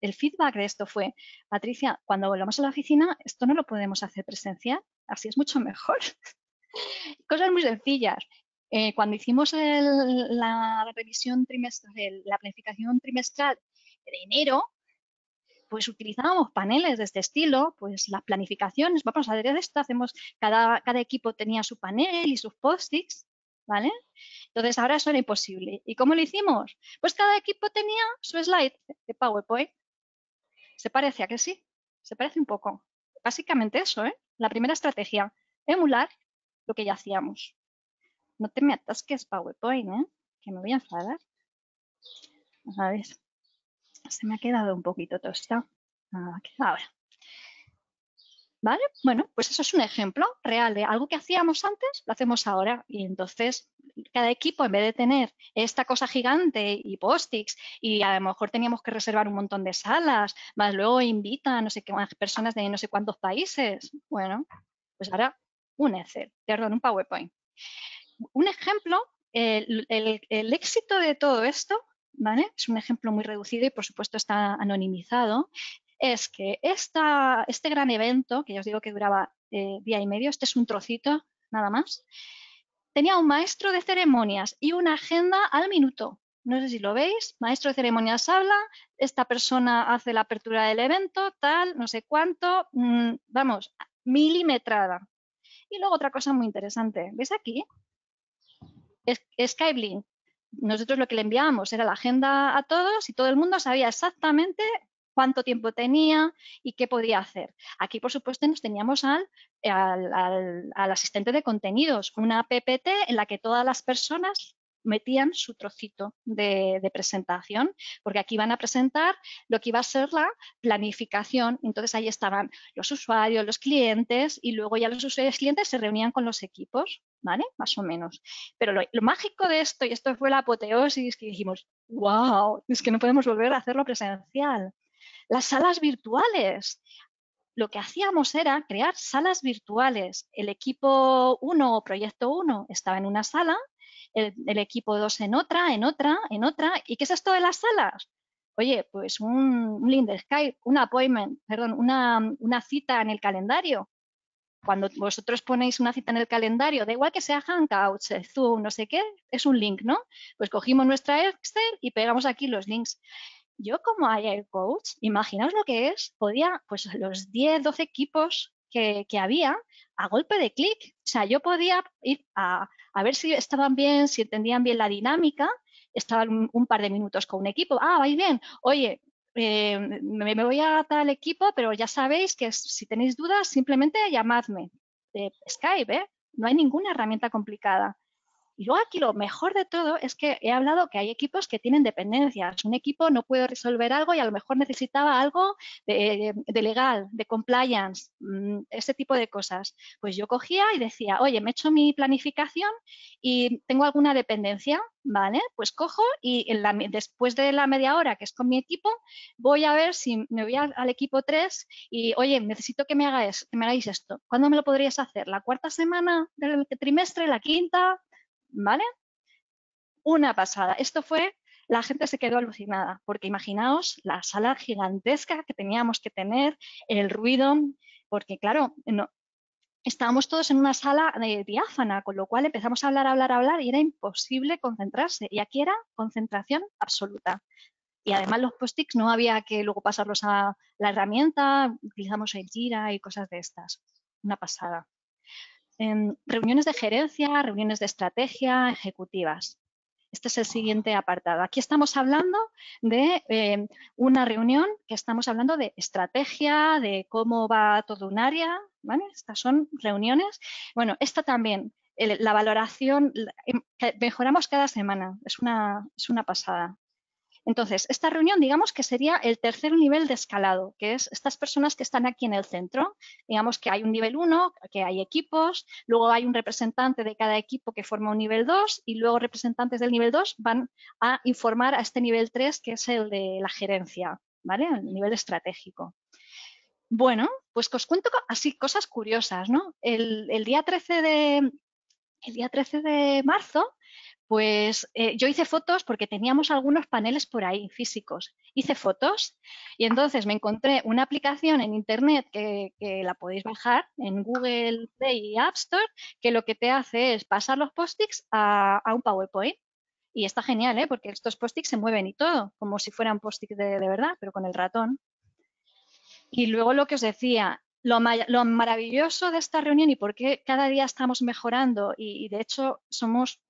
Speaker 2: el feedback de esto fue, Patricia, cuando volvamos a la oficina, esto no lo podemos hacer presencial, así es mucho mejor. Cosas muy sencillas. Eh, cuando hicimos la revisión trimestral, la planificación trimestral de enero, pues utilizábamos paneles de este estilo, pues las planificaciones, vamos a ver esto, hacemos, cada, cada equipo tenía su panel y sus post-its, ¿vale? Entonces ahora eso era imposible. ¿Y cómo lo hicimos? Pues cada equipo tenía su slide de PowerPoint. ¿Se parece a que sí? Se parece un poco. Básicamente eso, ¿eh? La primera estrategia, emular lo que ya hacíamos. No te me atasques PowerPoint, ¿eh? Que me voy a enfadar. A ver. Se me ha quedado un poquito tostado. Ahora. ¿Vale? Bueno, pues eso es un ejemplo real de algo que hacíamos antes, lo hacemos ahora. Y entonces cada equipo, en vez de tener esta cosa gigante y post-its, y a lo mejor teníamos que reservar un montón de salas, más luego invita a no sé qué personas de no sé cuántos países. Bueno, pues ahora un Excel, perdón, un PowerPoint. Un ejemplo, el, el éxito de todo esto Es un ejemplo muy reducido y por supuesto está anonimizado, es que este gran evento, que ya os digo que duraba eh, día y medio, este es un trocito nada más, tenía un maestro de ceremonias y una agenda al minuto. No sé si lo veis, maestro de ceremonias habla, esta persona hace la apertura del evento, tal, no sé cuánto, mm, vamos, milimetrada. Y luego otra cosa muy interesante, ¿ves aquí? Skyblink. Nosotros lo que le enviábamos era la agenda a todos y todo el mundo sabía exactamente cuánto tiempo tenía y qué podía hacer. Aquí, por supuesto, nos teníamos al, al, asistente de contenidos, una PPT en la que todas las personas metían su trocito de, presentación, porque aquí van a presentar lo que iba a ser la planificación. Entonces ahí estaban los usuarios, los clientes y luego ya los usuarios clientes se reunían con los equipos, ¿vale? Más o menos. Pero lo, mágico de esto, y esto fue la apoteosis, que dijimos, wow, es que no podemos volver a hacerlo presencial. Las salas virtuales. Lo que hacíamos era crear salas virtuales. El equipo 1 o proyecto 1 estaba en una sala, el, equipo 2 en otra, en otra, en otra. ¿Y qué es esto de las salas? Oye, pues un, un link de Skype, un appointment, perdón, una, una cita en el calendario cuando vosotros ponéis una cita en el calendario, da igual que sea Hangouts, Zoom, no sé qué, es un link, ¿no? Pues cogimos nuestra Excel y pegamos aquí los links yo como Agile Coach, imaginaos lo que es, podía, pues los 10, 12 equipos que, había, a golpe de clic. O sea, yo podía ir a, ver si estaban bien, si entendían bien la dinámica, estaban un, par de minutos con un equipo, ah, vais bien, oye, eh, me, voy a tal equipo, pero ya sabéis que si tenéis dudas, simplemente llamadme. de Skype, ¿eh? No hay ninguna herramienta complicada. Y luego aquí lo mejor de todo es que he hablado que hay equipos que tienen dependencias. Un equipo no puede resolver algo y a lo mejor necesitaba algo de, legal, de compliance, mm, ese tipo de cosas. Pues yo cogía y decía, oye, me he hecho mi planificación y tengo alguna dependencia, ¿vale? Pues cojo y después de la media hora que es con mi equipo, voy a ver si me voy al, equipo 3 y, oye, necesito que me, hagáis, que me hagáis esto. ¿Cuándo me lo podrías hacer? ¿La cuarta semana del trimestre? ¿La quinta? ¿Vale? Una pasada. Esto fue, la gente se quedó alucinada, porque imaginaos la sala gigantesca que teníamos que tener, el ruido, porque claro, no, estábamos todos en una sala diáfana, con lo cual empezamos a hablar, hablar, hablar y era imposible concentrarse. Y aquí era concentración absoluta. Y además los post-its no había que luego pasarlos a la herramienta, utilizamos el Jira y cosas de estas. Una pasada reuniones de gerencia, reuniones de estrategia, ejecutivas. Este es el siguiente apartado. Aquí estamos hablando de em, una reunión que estamos hablando de estrategia, de cómo va todo un área. Estas son reuniones. Bueno, esta también, la valoración, em, mejoramos cada semana. Es una, es una pasada. Entonces, esta reunión, digamos que sería el tercer nivel de escalado, que es estas personas que están aquí en el centro. Digamos que hay un nivel 1, que hay equipos, luego hay un representante de cada equipo que forma un nivel 2 y luego representantes del nivel 2 van a informar a este nivel 3, que es el de la gerencia, ¿vale? El nivel estratégico. Bueno, pues os cuento así cosas curiosas, ¿no? El, día 13 de, el día 13 de marzo Pues eh, yo hice fotos porque teníamos algunos paneles por ahí físicos. Hice fotos y entonces me encontré una aplicación en Internet que, la podéis bajar en Google Play y App Store que lo que te hace es pasar los post-its a, un PowerPoint. Y está genial, ¿eh? porque estos post-its se mueven y todo, como si fueran post-its de, verdad, pero con el ratón. Y luego lo que os decía, lo, maravilloso de esta reunión y por qué cada día estamos mejorando y, de hecho somos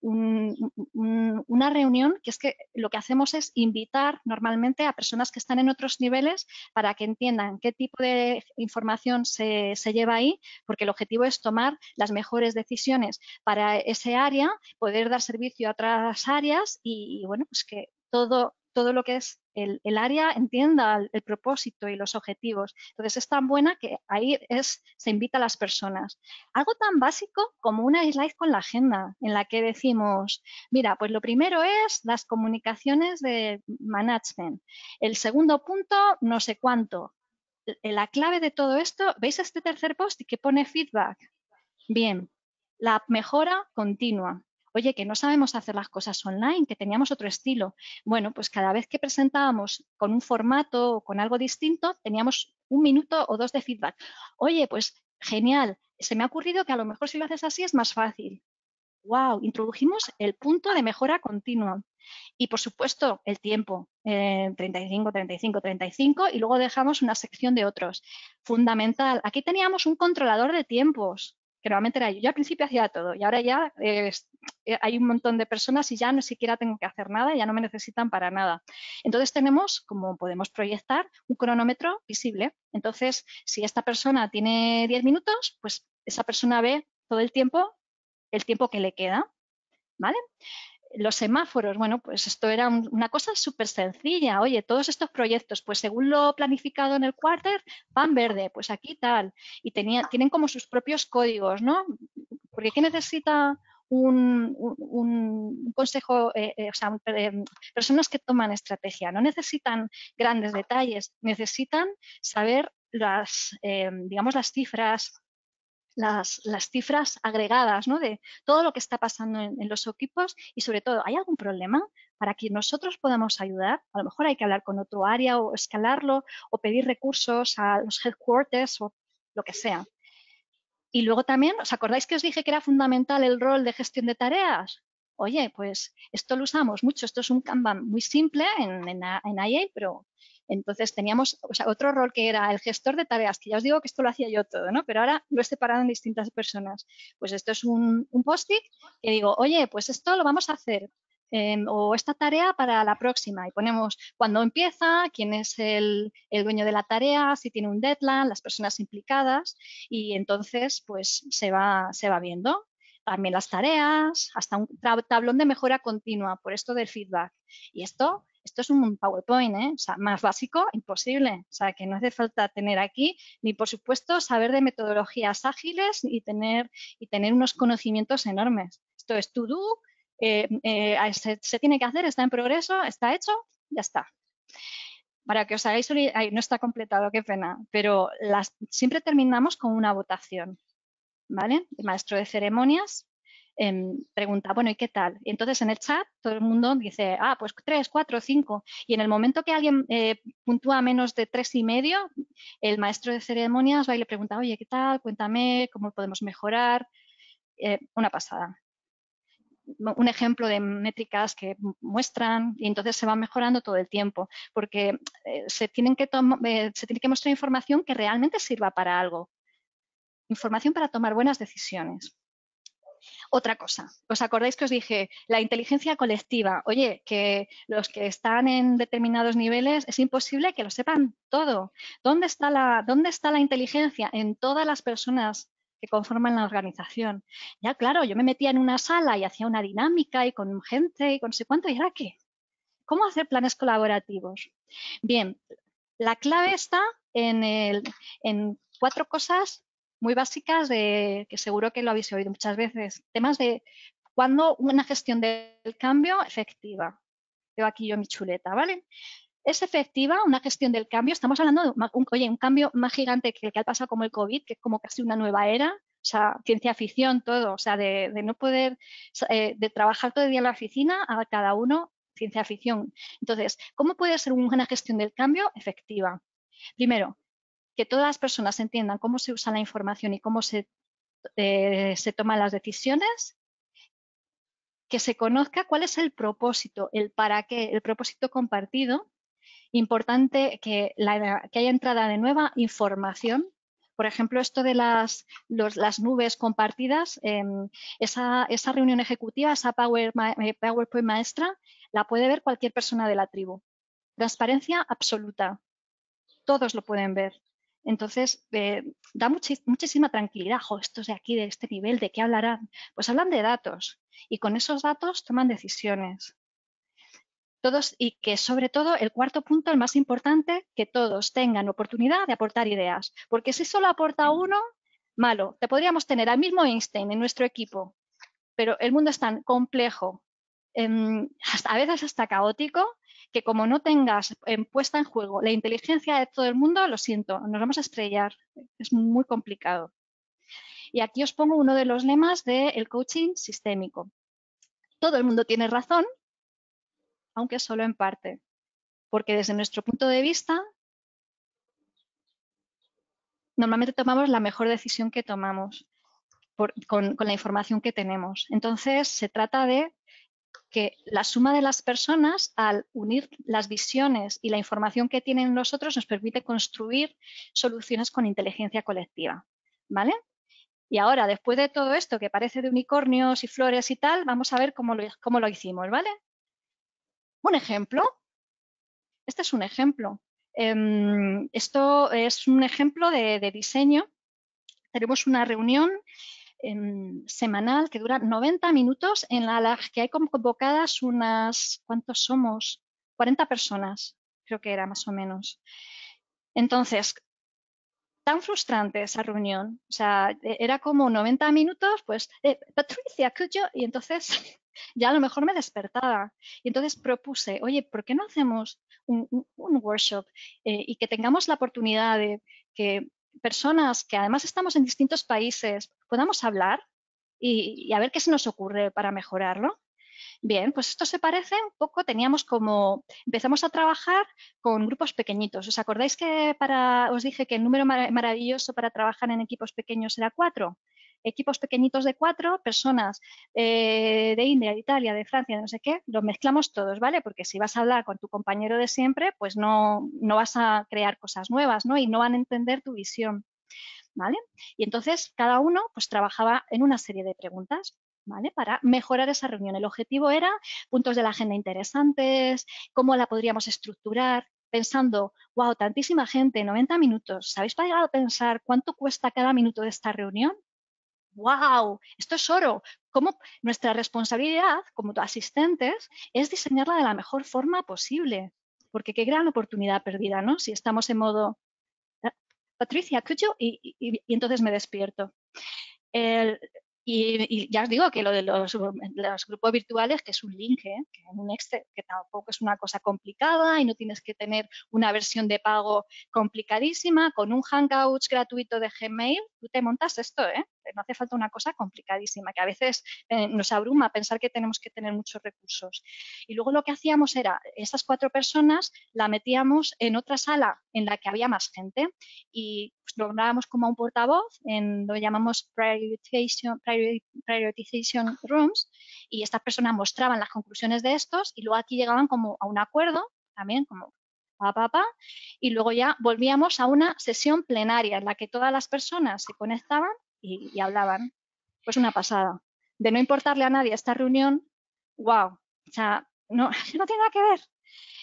Speaker 2: una reunión que es que lo que hacemos es invitar normalmente a personas que están en otros niveles para que entiendan qué tipo de información se, lleva ahí, porque el objetivo es tomar las mejores decisiones para ese área, poder dar servicio a otras áreas y, y bueno, pues que todo, todo lo que es el, área entienda el, propósito y los objetivos. Entonces es tan buena que ahí es, se invita a las personas. Algo tan básico como una slide con la agenda en la que decimos, mira, pues lo primero es las comunicaciones de management. El segundo punto, no sé cuánto. La clave de todo esto, ¿veis este tercer post que pone feedback? Bien, la mejora continua oye, que no sabemos hacer las cosas online, que teníamos otro estilo. Bueno, pues cada vez que presentábamos con un formato o con algo distinto, teníamos un minuto o dos de feedback. Oye, pues genial, se me ha ocurrido que a lo mejor si lo haces así es más fácil. Wow, introdujimos el punto de mejora continua. Y por supuesto, el tiempo, 35, 35, 35, y luego dejamos una sección de otros. Fundamental. Aquí teníamos un controlador de tiempos que normalmente era yo. Yo al principio hacía todo y ahora ya hay un montón de personas y ya no siquiera tengo que hacer nada, ya no me necesitan para nada. Entonces tenemos, como podemos proyectar, un cronómetro visible. Entonces, si esta persona tiene 10 minutos, pues esa persona ve todo el tiempo, el tiempo que le queda. ¿Vale? los semáforos, bueno, pues esto era una cosa súper sencilla. Oye, todos estos proyectos, pues según lo planificado en el quarter, van verde, pues aquí tal. Y tienen como sus propios códigos, ¿no? Porque ¿qué necesita un, consejo, eh, eh, o sea, eh, personas que toman estrategia? No necesitan grandes detalles, necesitan saber las, digamos, las cifras, las, cifras agregadas ¿no? de todo lo que está pasando en, los equipos y sobre todo, ¿hay algún problema? Para que nosotros podamos ayudar, a lo mejor hay que hablar con otro área o escalarlo o pedir recursos a los headquarters o lo que sea. Y luego también, ¿os acordáis que os dije que era fundamental el rol de gestión de tareas? Oye, pues esto lo usamos mucho, esto es un Kanban muy simple en, en, en IA, pero entonces teníamos otro rol que era el gestor de tareas, que ya os digo que esto lo hacía yo todo, ¿no? Pero ahora lo he separado en distintas personas. Pues esto es un, post-it que digo, oye, pues esto lo vamos a hacer. Em, o esta tarea para la próxima y ponemos cuándo empieza, quién es el, dueño de la tarea, si tiene un deadline, las personas implicadas y entonces pues se va, se va viendo también las tareas, hasta un tablón de mejora continua por esto del feedback. Y esto esto es un PowerPoint, ¿eh? O sea, más básico, imposible. O sea, que no hace falta tener aquí, ni por supuesto saber de metodologías ágiles y tener, y tener unos conocimientos enormes. Esto es to eh, eh, se, tiene que hacer, está en progreso, está hecho, ya está. Para que os hagáis, no está completado, qué pena, pero siempre terminamos con una votación. ¿Vale? El maestro de ceremonias Em, pregunta, bueno, ¿y qué tal? Y entonces en el chat todo el mundo dice, ah, pues tres, cuatro, cinco. Y en el momento que alguien eh, puntúa menos de tres y medio, el maestro de ceremonias va y le pregunta, oye, ¿qué tal? Cuéntame, ¿cómo podemos mejorar? Eh, una pasada. Un ejemplo de métricas que muestran y entonces se va mejorando todo el tiempo porque eh, se, tienen que se tiene que mostrar información que realmente sirva para algo. Información para tomar buenas decisiones. Otra cosa, ¿os acordáis que os dije la inteligencia colectiva? Oye, que los que están en determinados niveles es imposible que lo sepan todo. ¿Dónde está la, dónde está la inteligencia? En todas las personas que conforman la organización. Ya, claro, yo me metía en una sala y hacía una dinámica y con gente y con sé cuánto, ¿y ahora qué? ¿Cómo hacer planes colaborativos? Bien, la clave está en, cuatro cosas muy básicas de que seguro que lo habéis oído muchas veces. Temas de cuando una gestión del cambio efectiva. Veo aquí yo mi chuleta, ¿vale? Es efectiva una gestión del cambio. Estamos hablando de un, oye, un cambio más gigante que el que ha pasado como el COVID, que es como casi una nueva era. O sea, ciencia ficción, todo. O sea, de, no poder, eh, de trabajar todo el día en la oficina a cada uno ciencia ficción. Entonces, ¿cómo puede ser una gestión del cambio efectiva? Primero, que todas las personas entiendan cómo se usa la información y cómo se, eh, se toman las decisiones, que se conozca cuál es el propósito, el para qué, el propósito compartido. Importante que, haya entrada de nueva información por ejemplo, esto de las, nubes compartidas, em, esa, reunión ejecutiva, esa eh, PowerPoint maestra, la puede ver cualquier persona de la tribu. Transparencia absoluta. Todos lo pueden ver. Entonces, eh, da muchísima tranquilidad. Jo, estos de aquí, de este nivel, ¿de qué hablarán? Pues hablan de datos y con esos datos toman decisiones. Todos, y que sobre todo el cuarto punto, el más importante, que todos tengan oportunidad de aportar ideas. Porque si solo aporta uno, malo. Te podríamos tener al mismo Einstein en nuestro equipo, pero el mundo es tan complejo, em, a veces hasta caótico, que como no tengas puesta en juego la inteligencia de todo el mundo, lo siento, nos vamos a estrellar. Es muy complicado. Y aquí os pongo uno de los lemas del coaching sistémico. Todo el mundo tiene razón, aunque solo en parte. Porque desde nuestro punto de vista, normalmente tomamos la mejor decisión que tomamos con la información que tenemos. Entonces, se trata de que la suma de las personas, al unir las visiones y la información que tienen nosotros, nos permite construir soluciones con inteligencia colectiva. ¿Vale? Y ahora, después de todo esto que parece de unicornios y flores y tal, vamos a ver cómo lo, cómo lo hicimos, ¿vale? Un ejemplo. Este es un ejemplo. Em, esto es un ejemplo de diseño. Tenemos una reunión semanal que dura 90 minutos en la, que hay convocadas unas, ¿cuántos somos? 40 personas, creo que era más o menos. Entonces, tan frustrante esa reunión. O sea, e, era como 90 minutos, pues, eh, Patricia, could you? Y entonces ya a lo mejor me despertaba. Y entonces propuse, oye, ¿por qué no hacemos un, workshop eh, y que tengamos la oportunidad de que personas que además estamos en distintos países podamos hablar y, a ver qué se nos ocurre para mejorarlo. Bien, pues esto se parece un poco, teníamos como, empezamos a trabajar con grupos pequeñitos. ¿Os acordáis que os dije que el número maravilloso para trabajar en equipos pequeños era cuatro? Equipos pequeñitos de cuatro, personas eh, de India, de Italia, de Francia, de no sé qué, los mezclamos todos, ¿vale? Porque si vas a hablar con tu compañero de siempre, pues no, no vas a crear cosas nuevas, ¿no? Y no van a entender tu visión, ¿vale? Y entonces cada uno pues trabajaba en una serie de preguntas. ¿Vale? Para mejorar esa reunión. El objetivo era puntos de la agenda interesantes, cómo la podríamos estructurar, pensando, wow, tantísima gente, 90 minutos. ¿Sabéis para pensar cuánto cuesta cada minuto de esta reunión? Wow, esto es oro. Como nuestra responsabilidad como asistentes es diseñarla de la mejor forma posible, porque qué gran oportunidad perdida, ¿no? Si estamos en modo, ah, Patricia, could Y, entonces me despierto. Y, ya os digo que lo de los, grupos virtuales, que es un link, ¿eh? que, un que tampoco es una cosa complicada y no tienes que tener una versión de pago complicadísima. Con un Hangouts gratuito de Gmail, tú te montas esto, ¿eh? No hace falta una cosa complicadísima, que a veces eh, nos abruma pensar que tenemos que tener muchos recursos. Y luego lo que hacíamos era, esas cuatro personas la metíamos en otra sala en la que había más gente y pues, nombrábamos como un portavoz, en lo llamamos prioritization, rooms, y estas personas mostraban las conclusiones de estos y luego aquí llegaban como a un acuerdo, también como y luego ya volvíamos a una sesión plenaria en la que todas las personas se conectaban y, hablaban. Pues una pasada. De no importarle a nadie esta reunión, wow, o sea, no, no tiene nada que ver.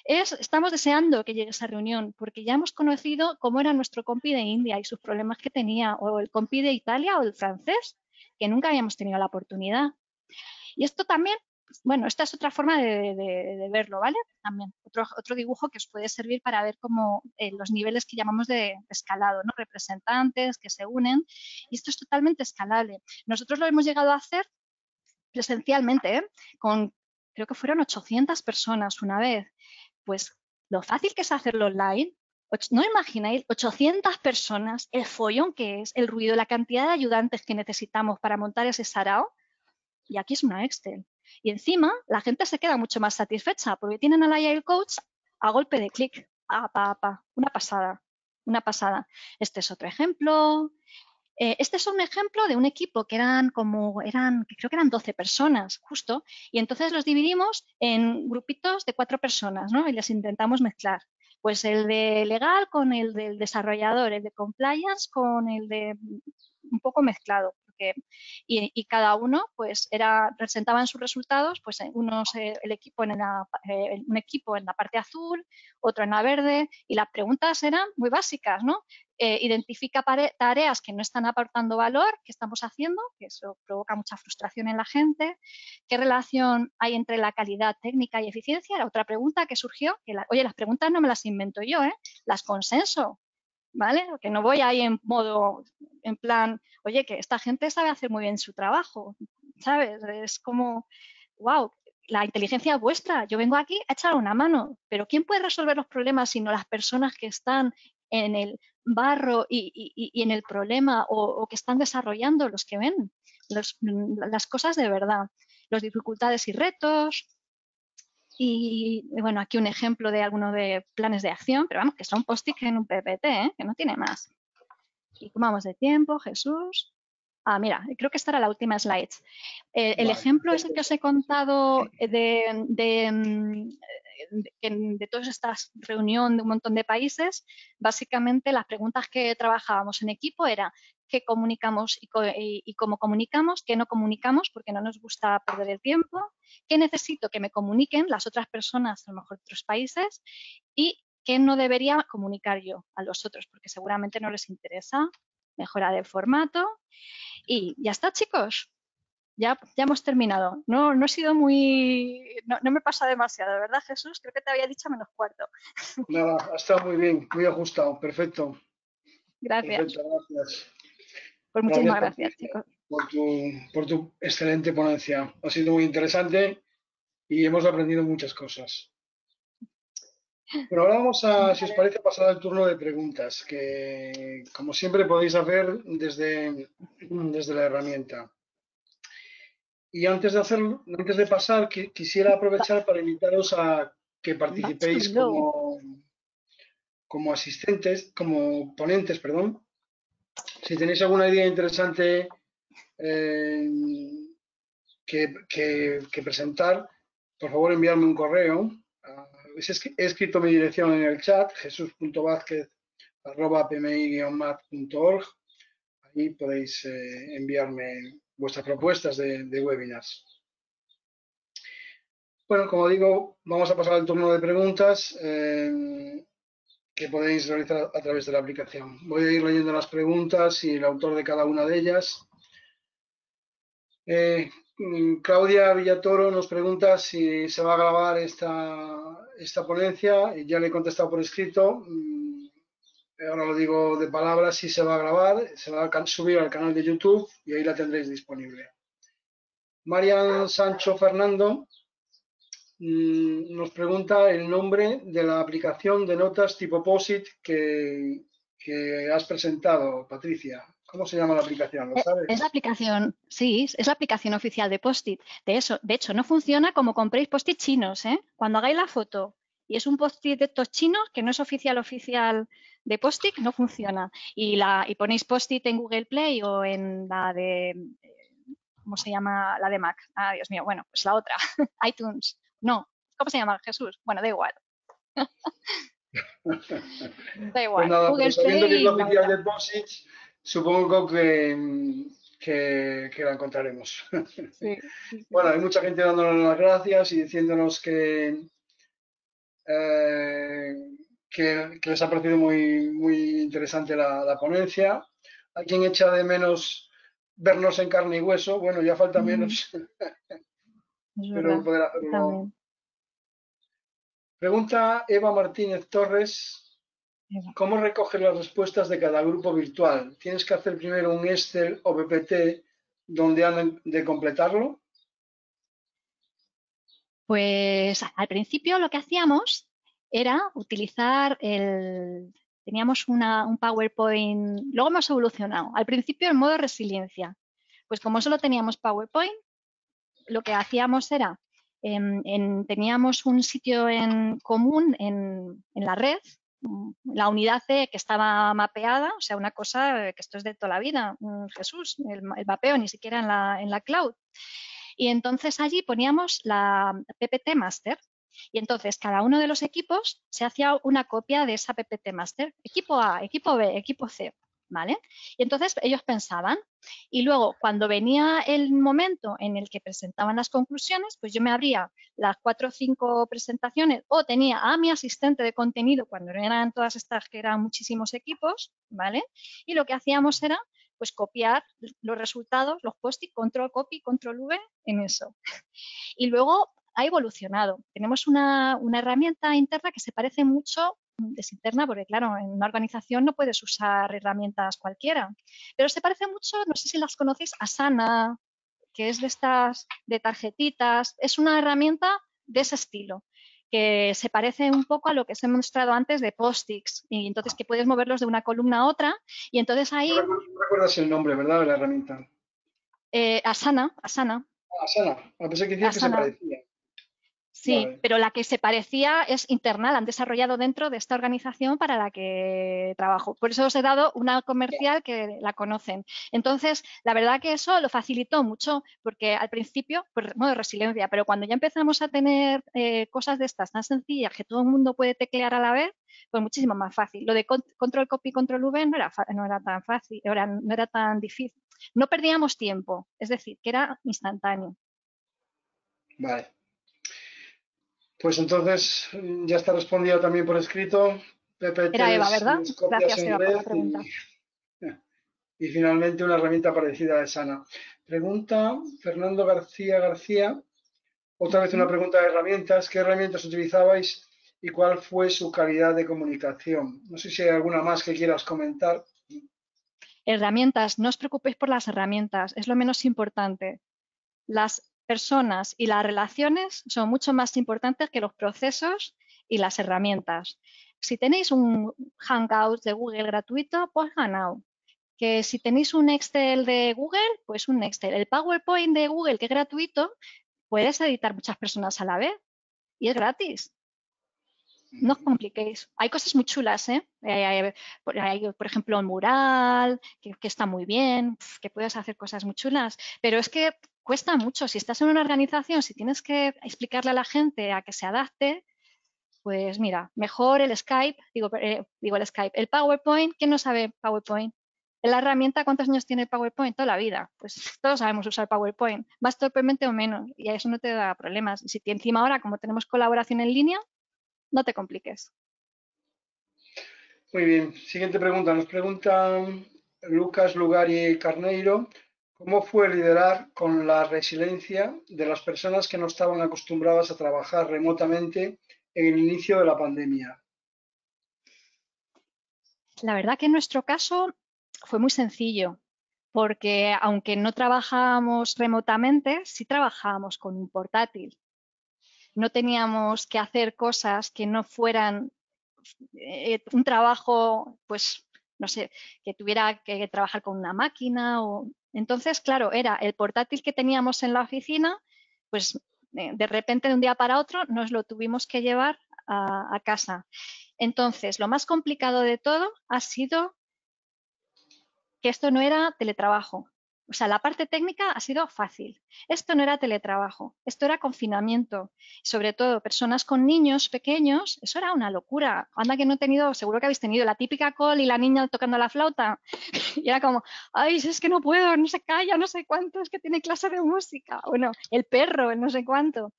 Speaker 2: Es, estamos deseando que llegue esa reunión porque ya hemos conocido cómo era nuestro compi de India y sus problemas que tenía, o el compi de Italia o el francés, que nunca habíamos tenido la oportunidad. Y esto también bueno, esta es otra forma de, verlo, ¿vale? También otro, otro, dibujo que os puede servir para ver cómo eh, los niveles que llamamos de, escalado, ¿no? Representantes que se unen y esto es totalmente escalable. Nosotros lo hemos llegado a hacer presencialmente, ¿eh? con creo que fueron 800 personas una vez. Pues lo fácil que es hacerlo online, no imagináis 800 personas, el follón que es, el ruido, la cantidad de ayudantes que necesitamos para montar ese sarao. Y aquí es una Excel. Y encima la gente se queda mucho más satisfecha porque tienen al Agile Coach a golpe de clic. Ah, pa, pa. Una pasada, una pasada. Este es otro ejemplo. Eh, este es un ejemplo de un equipo que eran como, eran, creo que eran 12 personas, justo, y entonces los dividimos en grupitos de cuatro personas, ¿no? Y les intentamos mezclar. Pues el de legal con el del desarrollador, el de compliance con el de un poco mezclado. Y, cada uno pues era sus resultados pues unos eh, el equipo en eh, un equipo en la parte azul otro en la verde y las preguntas eran muy básicas no eh, identifica tareas que no están aportando valor, que estamos haciendo, que eso provoca mucha frustración en la gente, qué relación hay entre la calidad técnica y eficiencia, la otra pregunta que surgió, oye, las preguntas no me las invento yo, ¿eh? las consenso, ¿vale? Que no voy ahí en modo, en plan, oye, que esta gente sabe hacer muy bien su trabajo, ¿sabes? Es como, wow, la inteligencia vuestra, yo vengo aquí a echar una mano, pero ¿quién puede resolver los problemas sino las personas que están en el barro y, en el problema o, que están desarrollando los que ven las cosas de verdad, las dificultades y retos. Y bueno, aquí un ejemplo de alguno de planes de acción, pero vamos, que son post-it en un PPT, ¿eh? que no tiene más. Y cómo vamos de tiempo, Jesús. Ah, mira, creo que esta era la última slide. Eh, el ejemplo es el que os he contado de, de, mm, de, todas estas reunión de un montón de países, básicamente las preguntas que trabajábamos en equipo era qué comunicamos y, cómo comunicamos, qué no comunicamos porque no nos gusta perder el tiempo, qué necesito que me comuniquen las otras personas, a lo mejor de otros países, y qué no debería comunicar yo a los otros porque seguramente no les interesa, mejora del formato. Y ya está, chicos ya, ya hemos terminado. No, no he sido muy. No, no me pasa demasiado, ¿verdad, Jesús? Creo que te había dicho menos cuarto.
Speaker 1: Nada, ha estado muy bien, muy ajustado, perfecto.
Speaker 2: Gracias. gracias. Pues muchísimas gracias, chicos.
Speaker 1: Por tu, por tu excelente ponencia. Ha sido muy interesante y hemos aprendido muchas cosas. Pero ahora vamos a, si os parece, pasar al turno de preguntas, que como siempre podéis hacer desde, desde la herramienta. Y antes de hacerlo, antes de pasar, quisiera aprovechar para invitaros a que participéis como, como asistentes, como ponentes, perdón. Si tenéis alguna idea interesante eh, que, presentar, por favor enviarme un correo. he escrito mi dirección en el chat, jesus.vázquez.pmi-mat.org. Ahí podéis eh, enviarme vuestras propuestas de, webinars. Bueno, como digo, vamos a pasar al turno de preguntas eh, que podéis realizar a través de la aplicación. Voy a ir leyendo las preguntas y el autor de cada una de ellas. Eh, Claudia Villatoro nos pregunta si se va a grabar esta, esta ponencia ya le he contestado por escrito. Mm, ahora lo digo de palabras, si se va a grabar, se va a subir al canal de YouTube y ahí la tendréis disponible. Marian Sancho Fernando nos pregunta el nombre de la aplicación de notas tipo POSIT que, has presentado, Patricia. ¿Cómo se llama la aplicación? ¿Lo
Speaker 2: eh, sabes? Es la aplicación, sí, es la aplicación oficial de Post-it. De eso, de hecho, no funciona como compréis Post-it chinos, ¿eh? Cuando hagáis la foto y es un Post-it de estos chinos que no es oficial oficial de Post-it no funciona. Y, la, y ponéis Post-it en Google Play o en la de, ¿cómo se llama? La de Mac. Ah, Dios mío, bueno, pues la otra, iTunes. No, ¿cómo se llama Jesús? Bueno, da igual.
Speaker 1: da igual. Pues Google pues Play que es oficial de supongo que, que, la encontraremos. bueno, hay mucha gente dándonos las gracias y diciéndonos que, eh, que, les ha parecido muy, muy interesante la, ponencia. Hay quien echa de menos vernos en carne y hueso. Bueno, ya falta menos. Pero. Pregunta Eva Martínez Torres. ¿Cómo recoger las respuestas de cada grupo virtual? ¿Tienes que hacer primero un Excel o PPT donde han de completarlo?
Speaker 2: Pues al principio lo que hacíamos era utilizar el, teníamos un PowerPoint, luego hemos evolucionado. Al principio en modo resiliencia, pues como solo teníamos PowerPoint, lo que hacíamos era, teníamos un sitio en común en, la red, mm, la unidad C que estaba mapeada, o sea, una cosa que esto es de toda la vida, mm, Jesús, el, mapeo ni siquiera en la, en la cloud. Y entonces allí poníamos la PPT Master, y entonces cada uno de los equipos se hacía una copia de esa PPT Master. Equipo A, equipo B, equipo C. Y entonces ellos pensaban y luego cuando venía el momento en el que presentaban las conclusiones, pues yo me abría las cuatro o cinco presentaciones o tenía a mi asistente de contenido cuando eran todas estas que eran muchísimos equipos, ¿vale? Y lo que hacíamos era pues copiar los resultados, los post-it, control copy, control V en eso. Y luego ha evolucionado. Tenemos una, herramienta interna que se parece mucho, es interna porque claro, en una organización no puedes usar herramientas cualquiera, pero se parece mucho, no sé si las conocéis, Asana, que es de estas, de tarjetitas, es una herramienta de ese estilo que se parece un poco a lo que os he mostrado antes de post-its, y entonces que puedes moverlos de una columna a otra, y entonces ahí... No
Speaker 1: recuerdas el nombre, ¿verdad?, de la herramienta.
Speaker 2: Eh, Asana, Asana.
Speaker 1: Ah, Asana, a pesar que decías que se parecía.
Speaker 2: Sí, pero la que se parecía es interna, la han desarrollado dentro de esta organización para la que trabajo. Por eso os he dado una comercial que la conocen. Entonces, la verdad que eso lo facilitó mucho, porque al principio, por modo de resiliencia, pero cuando ya empezamos a tener eh, cosas de estas tan sencillas que todo el mundo puede teclear a la vez, pues muchísimo más fácil. Lo de control copy, control V no era, no era tan fácil, no era tan difícil. No perdíamos tiempo, es decir, que era instantáneo.
Speaker 1: Vale. Pues entonces ya está respondido también por escrito.
Speaker 2: Era Eva, ¿verdad? Gracias, Eva, por la pregunta.
Speaker 1: Y, finalmente una herramienta parecida a Sana. Pregunta Fernando García García. Otra vez una pregunta de herramientas. ¿Qué herramientas utilizabais y cuál fue su calidad de comunicación? No sé si hay alguna más que quieras comentar.
Speaker 2: Herramientas, no os preocupéis por las herramientas, es lo menos importante. Las personas y las relaciones son mucho más importantes que los procesos y las herramientas. Si tenéis un Hangout de Google gratuito, pues Hangout. Que si tenéis un Excel de Google, pues un Excel. El PowerPoint de Google, que es gratuito, puedes editar muchas personas a la vez y es gratis. No os compliquéis. Hay cosas muy chulas, ¿eh? Hay, por ejemplo, el mural, que, está muy bien, que puedes hacer cosas muy chulas. Pero es que cuesta mucho. Si estás en una organización, si tienes que explicarle a la gente a que se adapte, pues mira, mejor el Skype, digo, eh, digo el Skype, el PowerPoint, ¿quién no sabe PowerPoint? La herramienta, ¿cuántos años tiene PowerPoint? Toda la vida. Pues todos sabemos usar PowerPoint, más torpemente o menos, y eso no te da problemas. Y si encima ahora, como tenemos colaboración en línea, no te compliques.
Speaker 1: Muy bien. Siguiente pregunta. Nos pregunta Lucas Lugari Carneiro. ¿Cómo fue liderar con la resiliencia de las personas que no estaban acostumbradas a trabajar remotamente en el inicio de la pandemia?
Speaker 2: La verdad que en nuestro caso fue muy sencillo, porque aunque no trabajábamos remotamente, sí trabajábamos con un portátil. No teníamos que hacer cosas que no fueran eh, un trabajo, pues, no sé, que tuviera que trabajar con una máquina o entonces, claro, era el portátil que teníamos en la oficina, pues eh, de repente de un día para otro nos lo tuvimos que llevar a, a casa. Entonces, lo más complicado de todo ha sido que esto no era teletrabajo. O sea, la parte técnica ha sido fácil. Esto no era teletrabajo, esto era confinamiento. Sobre todo, personas con niños pequeños, eso era una locura. Anda que no he tenido, seguro que habéis tenido la típica call y la niña tocando la flauta. Y era como, ay, es que no puedo, no se calla, no sé cuánto, es que tiene clase de música. Bueno, el perro, el no sé cuánto.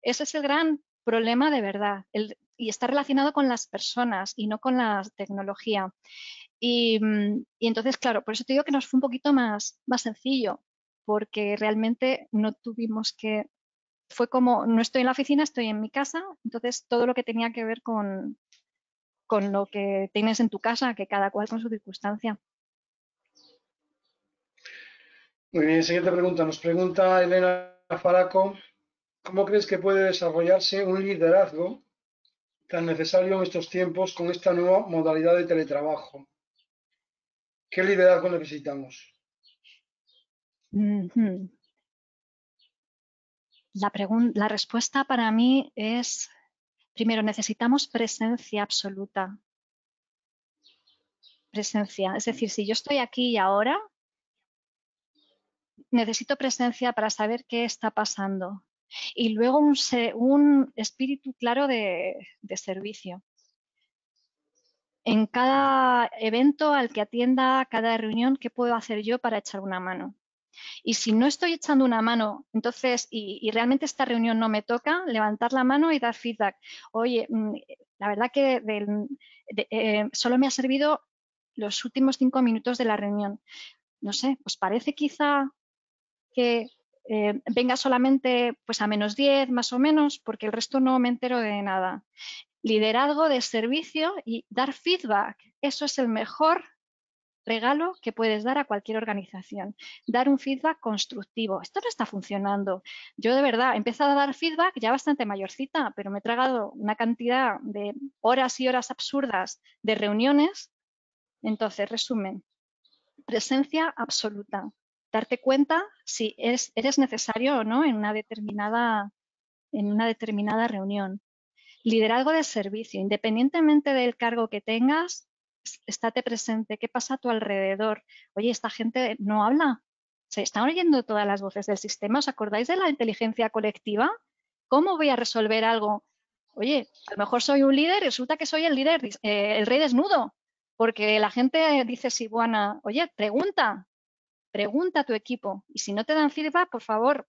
Speaker 2: Ese es el gran problema de verdad. y está relacionado con las personas y no con la tecnología. Mm, y, entonces, claro, por eso te digo que nos fue un poquito más, más sencillo, porque realmente no tuvimos que, fue como, no estoy en la oficina, estoy en mi casa, entonces todo lo que tenía que ver con, con lo que tienes en tu casa, que cada cual con su circunstancia.
Speaker 1: Muy bien, siguiente pregunta. Nos pregunta Elena Faraco, ¿cómo crees que puede desarrollarse un liderazgo tan necesario en estos tiempos con esta nueva modalidad de teletrabajo? ¿Qué liderazgo necesitamos?
Speaker 2: la, respuesta para mí es, primero, necesitamos presencia absoluta. Presencia. Es decir, si yo estoy aquí y ahora, necesito presencia para saber qué está pasando. Y luego un, espíritu claro de, servicio. En cada evento al que atienda, cada reunión, ¿qué puedo hacer yo para echar una mano? Y si no estoy echando una mano, entonces, y, realmente esta reunión no me toca, levantar la mano y dar feedback. Oye, mm, la verdad que eh, solo me ha servido los últimos cinco minutos de la reunión. No sé, pues parece quizá que eh, venga solamente pues a menos 10 más o menos, porque el resto no me entero de nada. Liderazgo de servicio y dar feedback. Eso es el mejor regalo que puedes dar a cualquier organización. Dar un feedback constructivo. Esto no está funcionando. Yo de verdad he empezado a dar feedback ya bastante mayorcita, pero me he tragado una cantidad de horas y horas absurdas de reuniones. Entonces, resumen, presencia absoluta darte cuenta si eres, eres necesario o no en una determinada, en una determinada reunión. Liderazgo de servicio, independientemente del cargo que tengas, estate presente. ¿Qué pasa a tu alrededor? Oye, esta gente no habla. Se están oyendo todas las voces del sistema. ¿Os acordáis de la inteligencia colectiva? ¿Cómo voy a resolver algo? Oye, a lo mejor soy un líder resulta que soy el líder, eh, el rey desnudo, porque la gente dice, sí, buena, oye, pregunta, pregunta a tu equipo y si no te dan feedback, por favor,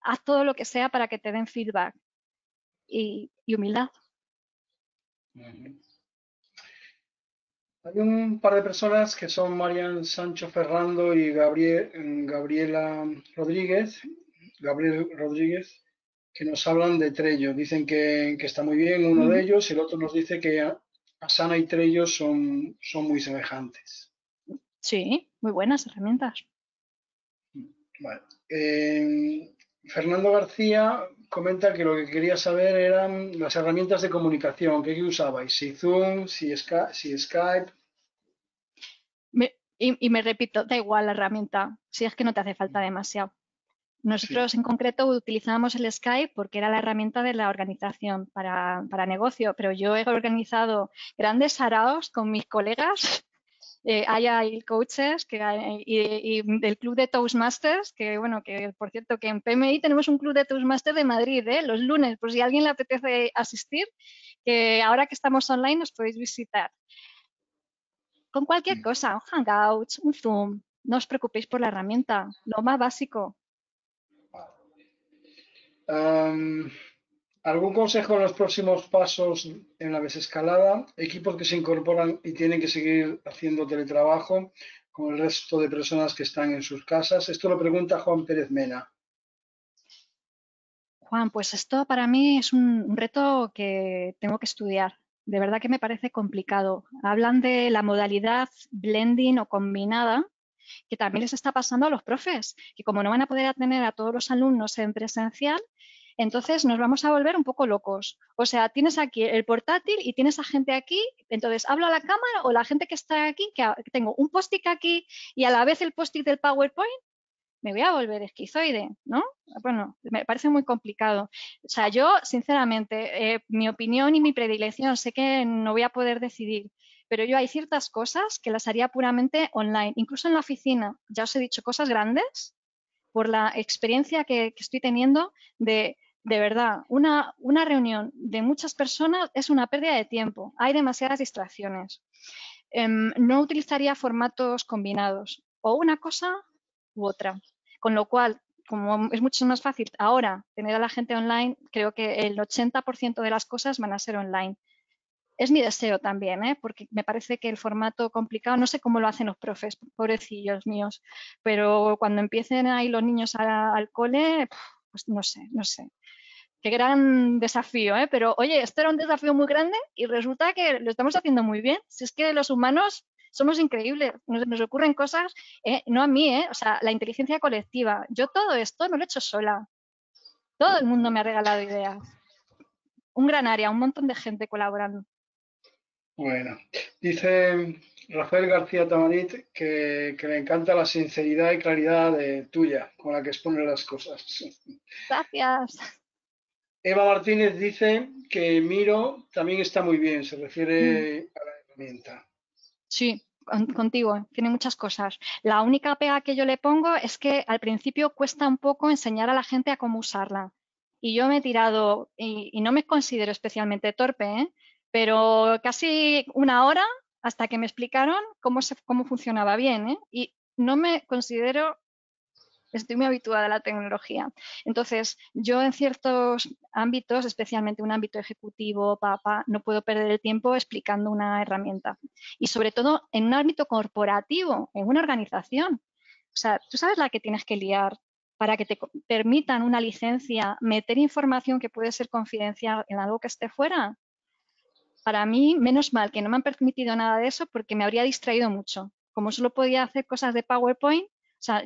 Speaker 2: haz todo lo que sea para que te den feedback y, humildad.
Speaker 1: Hay un par de personas que son Marian Sancho Ferrando y Gabriel, Gabriela Rodríguez, Gabriel Rodríguez, que nos hablan de Trello. Dicen que, está muy bien uno de ellos y el otro nos dice que Asana y Trello son, son muy semejantes.
Speaker 2: Sí, muy buenas herramientas.
Speaker 1: Eh, Fernando García comenta que lo que quería saber eran las herramientas de comunicación. ¿Qué usabais? ¿Si Zoom? ¿Si, Skype?
Speaker 2: y, me repito, da igual la herramienta, si es que no te hace falta demasiado. Nosotros en concreto utilizábamos el Skype porque era la herramienta de la organización para, para negocio, pero yo he organizado grandes araos con mis colegas eh, hay coaches que y, del club de Toastmasters, que bueno, que por cierto que en PMI tenemos un club de Toastmasters de Madrid, ¿eh? los lunes, por si a alguien le apetece asistir, que ahora que estamos online nos podéis visitar. Con cualquier mm. cosa, un Hangouts, un Zoom, no os preocupéis por la herramienta, lo más básico.
Speaker 1: ¿Algún consejo en los próximos pasos en la desescalada? Equipos que se incorporan y tienen que seguir haciendo teletrabajo con el resto de personas que están en sus casas. Esto lo pregunta Juan Pérez Mena.
Speaker 2: Juan, pues esto para mí es un reto que tengo que estudiar. De verdad que me parece complicado. Hablan de la modalidad blending o combinada, que también les está pasando a los profes, que como no van a poder atender a todos los alumnos en presencial, entonces nos vamos a volver un poco locos. O sea, tienes aquí el portátil y tienes a gente aquí, entonces hablo a la cámara o la gente que está aquí, que tengo un post-it aquí y a la vez el post-it del PowerPoint, me voy a volver esquizoide, ¿no? Bueno, me parece muy complicado. O sea, yo, sinceramente, eh, mi opinión y mi predilección, sé que no voy a poder decidir, pero yo hay ciertas cosas que las haría puramente online, incluso en la oficina. Ya os he dicho cosas grandes por la experiencia que estoy teniendo de de verdad, una, reunión de muchas personas es una pérdida de tiempo. Hay demasiadas distracciones. Em, no utilizaría formatos combinados, o una cosa u otra. Con lo cual, como es mucho más fácil ahora tener a la gente online, creo que el 80% de las cosas van a ser online. Es mi deseo también, ¿eh? porque me parece que el formato complicado, no sé cómo lo hacen los profes, pobrecillos míos, pero cuando empiecen ahí los niños al cole, pues no sé, no sé. Qué gran desafío, ¿eh? Pero oye, esto era un desafío muy grande y resulta que lo estamos haciendo muy bien. Si es que los humanos somos increíbles, nos, ocurren cosas, ¿eh? no a mí, ¿eh? O sea, la inteligencia colectiva. Yo todo esto no lo he hecho sola. Todo el mundo me ha regalado ideas. un gran área, un montón de gente colaborando.
Speaker 1: Bueno, dice Rafael García Tamarit que, que, le encanta la sinceridad y claridad de, tuya con la que expone las cosas.
Speaker 2: Gracias.
Speaker 1: Eva Martínez dice que Miro también está muy bien, se refiere mm. a la herramienta.
Speaker 2: Sí, contigo, tiene muchas cosas. La única pega que yo le pongo es que al principio cuesta un poco enseñar a la gente a cómo usarla. Y yo me he tirado, y, y no me considero especialmente torpe, ¿eh? pero casi una hora hasta que me explicaron cómo, se, cómo funcionaba bien. ¿eh? Y no me considero, estoy muy habituada a la tecnología. Entonces, yo en ciertos ámbitos, especialmente un ámbito ejecutivo, papá, no puedo perder el tiempo explicando una herramienta. Y sobre todo en un ámbito corporativo, en una organización. O sea, tú sabes la que tienes que liar para que te permitan una licencia, meter información que puede ser confidencial en algo que esté fuera para mí, menos mal que no me han permitido nada de eso porque me habría distraído mucho. Como solo podía hacer cosas de PowerPoint, o sea,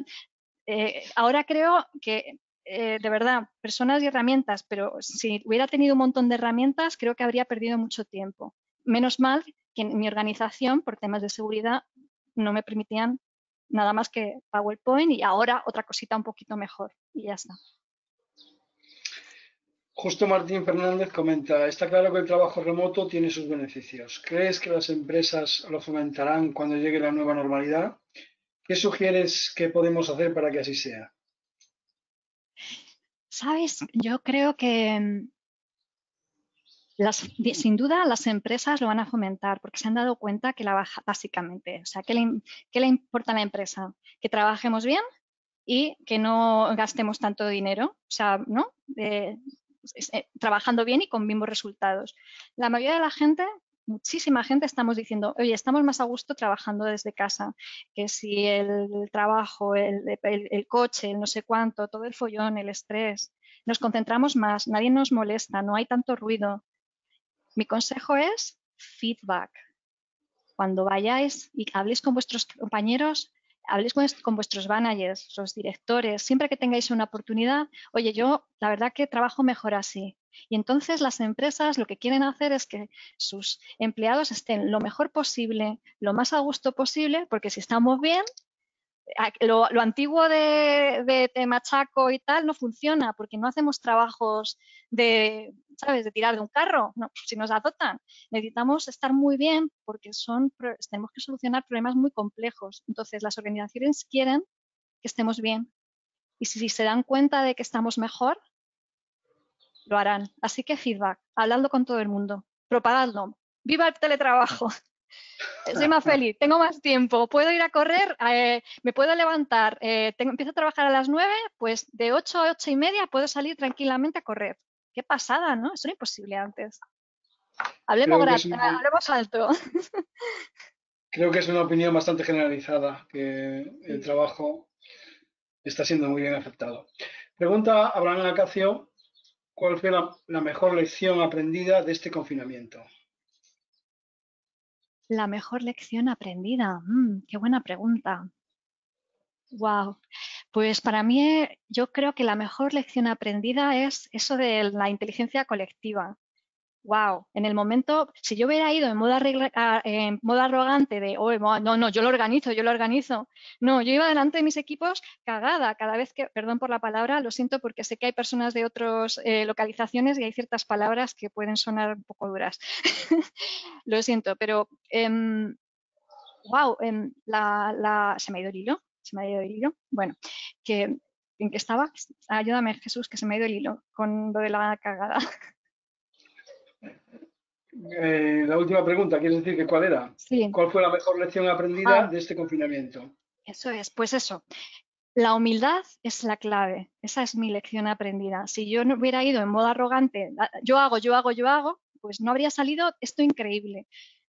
Speaker 2: eh, ahora creo que, eh, de verdad, personas y herramientas, pero si hubiera tenido un montón de herramientas, creo que habría perdido mucho tiempo. Menos mal que en mi organización, por temas de seguridad, no me permitían nada más que PowerPoint y ahora otra cosita un poquito mejor y ya está.
Speaker 1: Justo Martín Fernández comenta, está claro que el trabajo remoto tiene sus beneficios. ¿Crees que las empresas lo fomentarán cuando llegue la nueva normalidad? ¿Qué sugieres que podemos hacer para que así sea?
Speaker 2: Sabes, yo creo que mm, sin duda las empresas lo van a fomentar porque se han dado cuenta que la baja, básicamente, o sea, ¿qué le, ¿qué le importa a la empresa? Que trabajemos bien y que no gastemos tanto dinero, o sea, ¿no? Eh, trabajando bien y con mismos resultados. La mayoría de la gente, muchísima gente, estamos diciendo, oye, estamos más a gusto trabajando desde casa, que si el trabajo, el, el coche, el no sé cuánto, todo el follón, el estrés, nos concentramos más, nadie nos molesta, no hay tanto ruido. Mi consejo es feedback. Cuando vayáis y habléis con vuestros compañeros, habléis con, vuestros managers, los directores, siempre que tengáis una oportunidad, oye, yo la verdad que trabajo mejor así. Y entonces las empresas lo que quieren hacer es que sus empleados estén lo mejor posible, lo más a gusto posible, porque si estamos bien, lo, antiguo de, de, machaco y tal no funciona porque no hacemos trabajos de, ¿sabes?, de tirar de un carro, no, si nos azotan. Necesitamos estar muy bien porque son, tenemos que solucionar problemas muy complejos. Entonces, las organizaciones quieren que estemos bien. Y si, si se dan cuenta de que estamos mejor, lo harán. Así que feedback, hablando con todo el mundo, propagadlo. ¡Viva el teletrabajo! Soy más feliz, tengo más tiempo, puedo ir a correr, eh, me puedo levantar, eh, empiezo a trabajar a las 9, pues de 8 a 8 y media puedo salir tranquilamente a correr. Qué pasada, ¿no? Eso era imposible antes. Hablemos, hablemos alto.
Speaker 1: Creo que es una opinión bastante generalizada, que el trabajo está siendo muy bien aceptado. Pregunta Abraham Acacio, ¿cuál fue la mejor lección aprendida de este confinamiento?
Speaker 2: La mejor lección aprendida. Mm, qué buena pregunta. Wow. Pues para mí yo creo que la mejor lección aprendida es eso de la inteligencia colectiva wow, en el momento, si yo hubiera ido en modo, arrogante de, oh, no, no, yo lo organizo, yo lo organizo. No, yo iba delante de mis equipos cagada cada vez que, perdón por la palabra, lo siento porque sé que hay personas de otras eh, localizaciones y hay ciertas palabras que pueden sonar un poco duras. lo siento, pero, wow, em, em, la, se me ha ido el hilo, se me ha ido el hilo. Bueno, que ¿en qué estaba? Ayúdame, Jesús, que se me ha ido el hilo con lo de la cagada.
Speaker 1: Eh, la última pregunta, ¿quieres decir que cuál era? Sí. ¿Cuál fue la mejor lección aprendida ah. de este confinamiento?
Speaker 2: Eso es, pues eso. La humildad es la clave. Esa es mi lección aprendida. Si yo no hubiera ido en modo arrogante, yo hago, yo hago, yo hago, pues no habría salido esto increíble.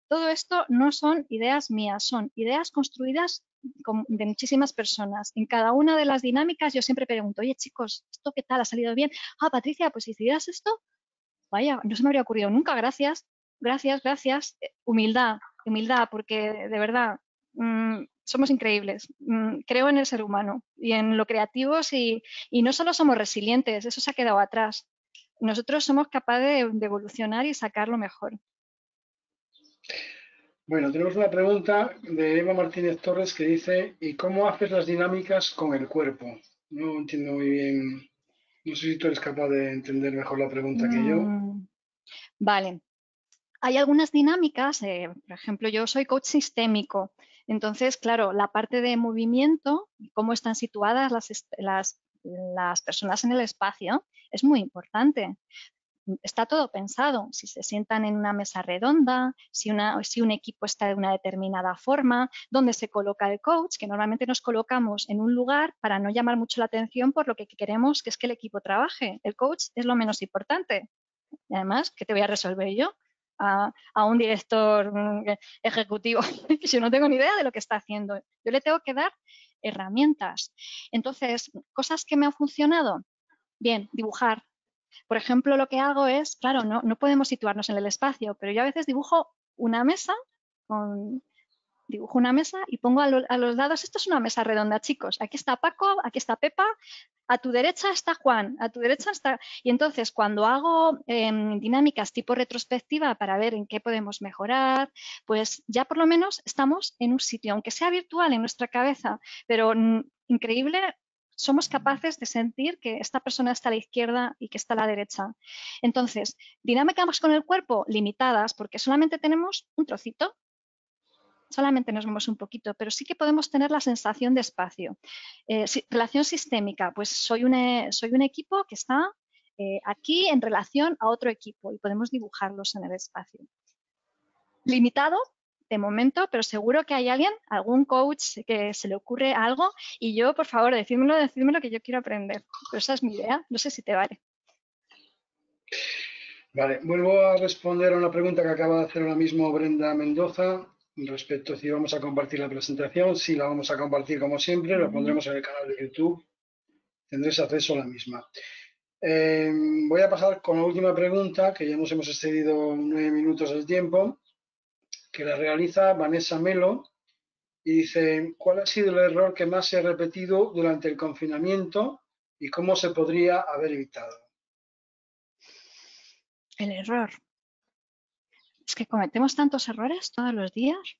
Speaker 2: Todo esto no son ideas mías, son ideas construidas de muchísimas personas. En cada una de las dinámicas yo siempre pregunto, oye chicos, ¿esto qué tal? ¿Ha salido bien? Ah, Patricia, pues si hicieras esto, vaya, no se me habría ocurrido nunca, gracias gracias, gracias. Eh, humildad, humildad, porque de verdad mm, somos increíbles. Mm, creo en el ser humano y en lo creativos y, y, no solo somos resilientes, eso se ha quedado atrás. nosotros somos capaces de, evolucionar y sacar lo mejor.
Speaker 1: Bueno, tenemos una pregunta de Eva Martínez Torres que dice, ¿y cómo haces las dinámicas con el cuerpo? No entiendo muy bien, no sé si tú eres capaz de entender mejor la pregunta que yo. Mm,
Speaker 2: vale. Hay algunas dinámicas, eh, por ejemplo, yo soy coach sistémico, entonces, claro, la parte de movimiento, cómo están situadas las, las personas en el espacio, es muy importante está todo pensado, si se sientan en una mesa redonda, si, si, un equipo está de una determinada forma, dónde se coloca el coach, que normalmente nos colocamos en un lugar para no llamar mucho la atención por lo que queremos que es que el equipo trabaje. El coach es lo menos importante. Y además, ¿qué te voy a resolver yo? A, un director mm, ejecutivo yo no tengo ni idea de lo que está haciendo. Yo le tengo que dar herramientas. Entonces, cosas que me han funcionado. Bien, dibujar, por ejemplo, lo que hago es, claro, no, podemos situarnos en el espacio, pero yo a veces dibujo una mesa dibujo una mesa y pongo a, los lados, esto es una mesa redonda, chicos, aquí está Paco, aquí está Pepa, a tu derecha está Juan, a tu derecha está... Y entonces cuando hago em, dinámicas tipo retrospectiva para ver en qué podemos mejorar, pues ya por lo menos estamos en un sitio, aunque sea virtual en nuestra cabeza, pero mm, increíble somos capaces de sentir que esta persona está a la izquierda y que está a la derecha. Entonces, dinámicas con el cuerpo limitadas porque solamente tenemos un trocito, solamente nos vemos un poquito, pero sí que podemos tener la sensación de espacio. Eh, relación sistémica, pues soy un, soy un equipo que está eh, aquí en relación a otro equipo y podemos dibujarlos en el espacio. Limitado, de momento, pero seguro que hay alguien, algún coach que se le ocurre algo y yo, por favor, decídmelo, decídmelo que yo quiero aprender. Pero esa es mi idea, no sé si te vale.
Speaker 1: Vale, vuelvo a responder a una pregunta que acaba de hacer ahora mismo Brenda Mendoza respecto a si vamos a compartir la presentación. Sí, la vamos a compartir como siempre, lo pondremos en el canal de YouTube. Tendréis acceso a la misma. Eh, voy a pasar con la última pregunta, que ya nos hemos excedido nueve minutos del tiempo que la realiza Vanessa Melo y dice, ¿cuál ha sido el error que más se ha repetido durante el confinamiento y cómo se podría haber evitado?
Speaker 2: El error. Es que cometemos tantos errores todos los días.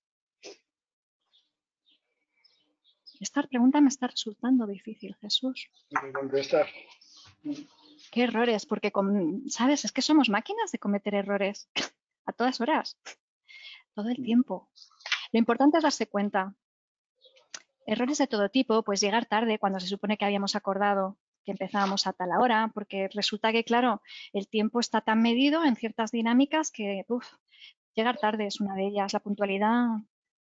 Speaker 2: Esta pregunta me está resultando difícil, Jesús.
Speaker 1: contestar.
Speaker 2: ¿Qué errores? Porque, ¿sabes? Es que somos máquinas de cometer errores a todas horas todo el tiempo. Lo importante es darse cuenta. Errores de todo tipo, pues llegar tarde cuando se supone que habíamos acordado que empezábamos a tal hora, porque resulta que, claro, el tiempo está tan medido en ciertas dinámicas que, uff, llegar tarde es una de ellas, la puntualidad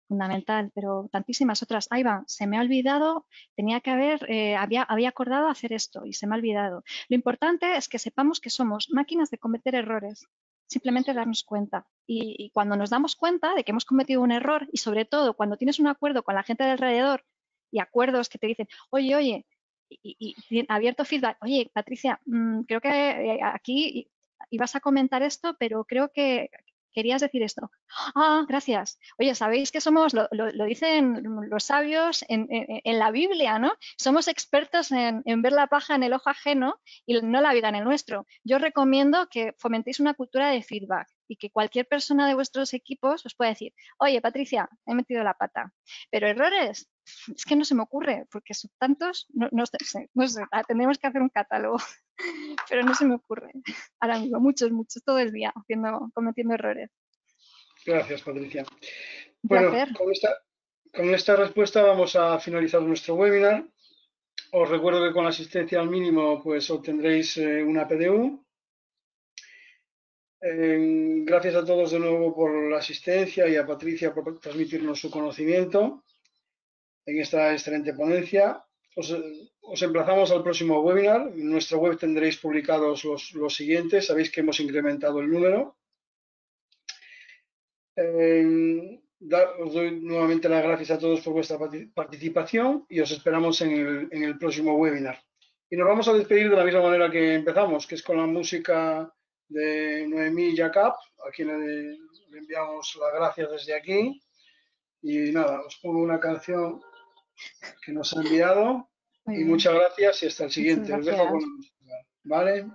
Speaker 2: fundamental, pero tantísimas otras. Ahí va, se me ha olvidado, tenía que haber, eh, había, había acordado hacer esto y se me ha olvidado. Lo importante es que sepamos que somos máquinas de cometer errores simplemente darnos cuenta. Y, cuando nos damos cuenta de que hemos cometido un error y sobre todo cuando tienes un acuerdo con la gente de alrededor y acuerdos que te dicen, oye, oye, y, abierto feedback, oye, Patricia, mm, creo que eh, aquí ibas a comentar esto, pero creo que querías decir esto. Ah, gracias. Oye, sabéis que somos, lo, dicen los sabios en, la Biblia, ¿no? Somos expertos en, ver la paja en el ojo ajeno y no la vida en el nuestro. Yo recomiendo que fomentéis una cultura de feedback y que cualquier persona de vuestros equipos os pueda decir, oye, Patricia, he metido la pata. Pero errores, es que no se me ocurre, porque son tantos, no, no, sé, no sé, tendremos que hacer un catálogo, pero no se me ocurre. Ahora mismo, muchos, muchos, todo el día haciendo, cometiendo errores.
Speaker 1: Gracias, Patricia. Bueno, con esta, con esta respuesta vamos a finalizar nuestro webinar. Os recuerdo que con la asistencia al mínimo pues obtendréis eh, una PDU. gracias a todos de nuevo por la asistencia y a Patricia por transmitirnos su conocimiento en esta excelente ponencia. Os, emplazamos al próximo webinar. En nuestra web tendréis publicados los, siguientes. Sabéis que hemos incrementado el número. Eh, os doy nuevamente las gracias a todos por vuestra participación y os esperamos en el, próximo webinar. Y nos vamos a despedir de la misma manera que empezamos, que es con la música de Noemí Jacob, a quien le, le enviamos las gracias desde aquí. Y nada, os pongo una canción que nos ha enviado. y muchas gracias y hasta el siguiente. dejo con ¿Vale?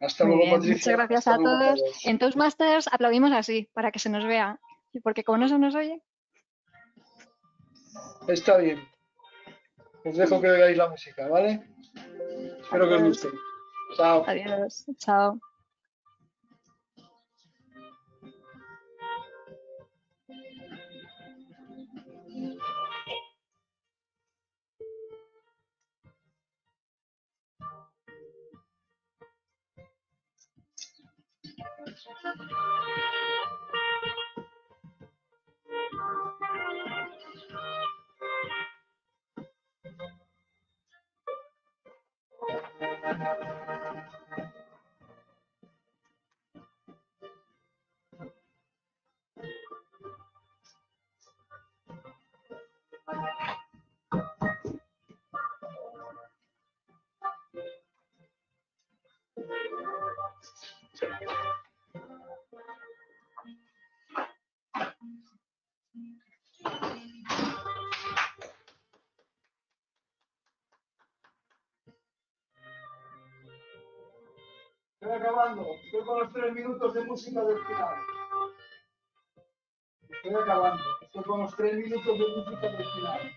Speaker 1: Hasta
Speaker 2: Muy
Speaker 1: luego,
Speaker 2: bien,
Speaker 1: Patricia.
Speaker 2: Muchas gracias
Speaker 1: Hasta
Speaker 2: a
Speaker 1: luego
Speaker 2: todos. En Toastmasters aplaudimos así, para que se nos vea. Y Porque como no se nos oye,
Speaker 1: Está bien. Os dejo que veáis la música, ¿vale? Espero que os guste. Chao.
Speaker 2: adiós. Chao.
Speaker 1: Estoy acabando. Estoy con los tres minutos de música del final. Estoy acabando. Estoy con los tres minutos de música del final.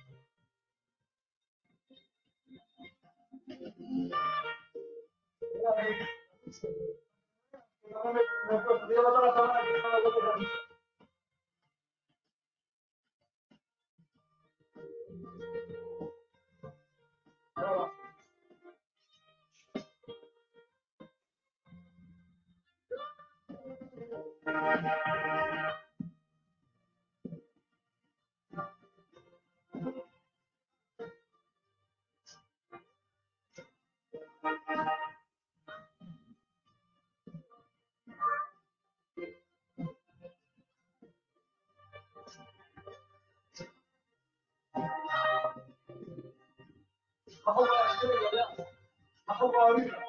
Speaker 1: Bajo la estrella, ya.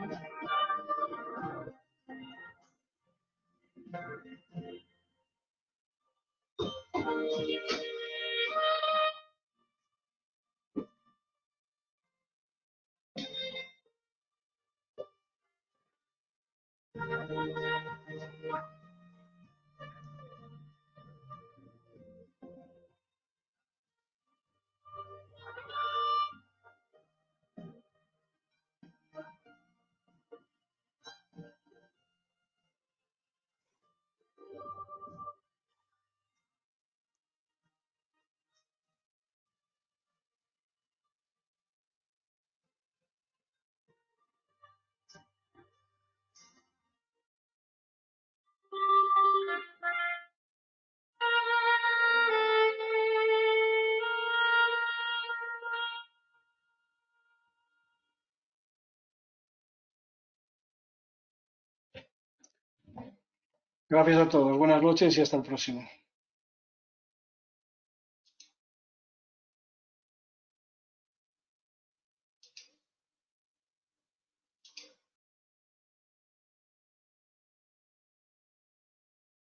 Speaker 1: Gracias a todos. Buenas noches y hasta el próximo.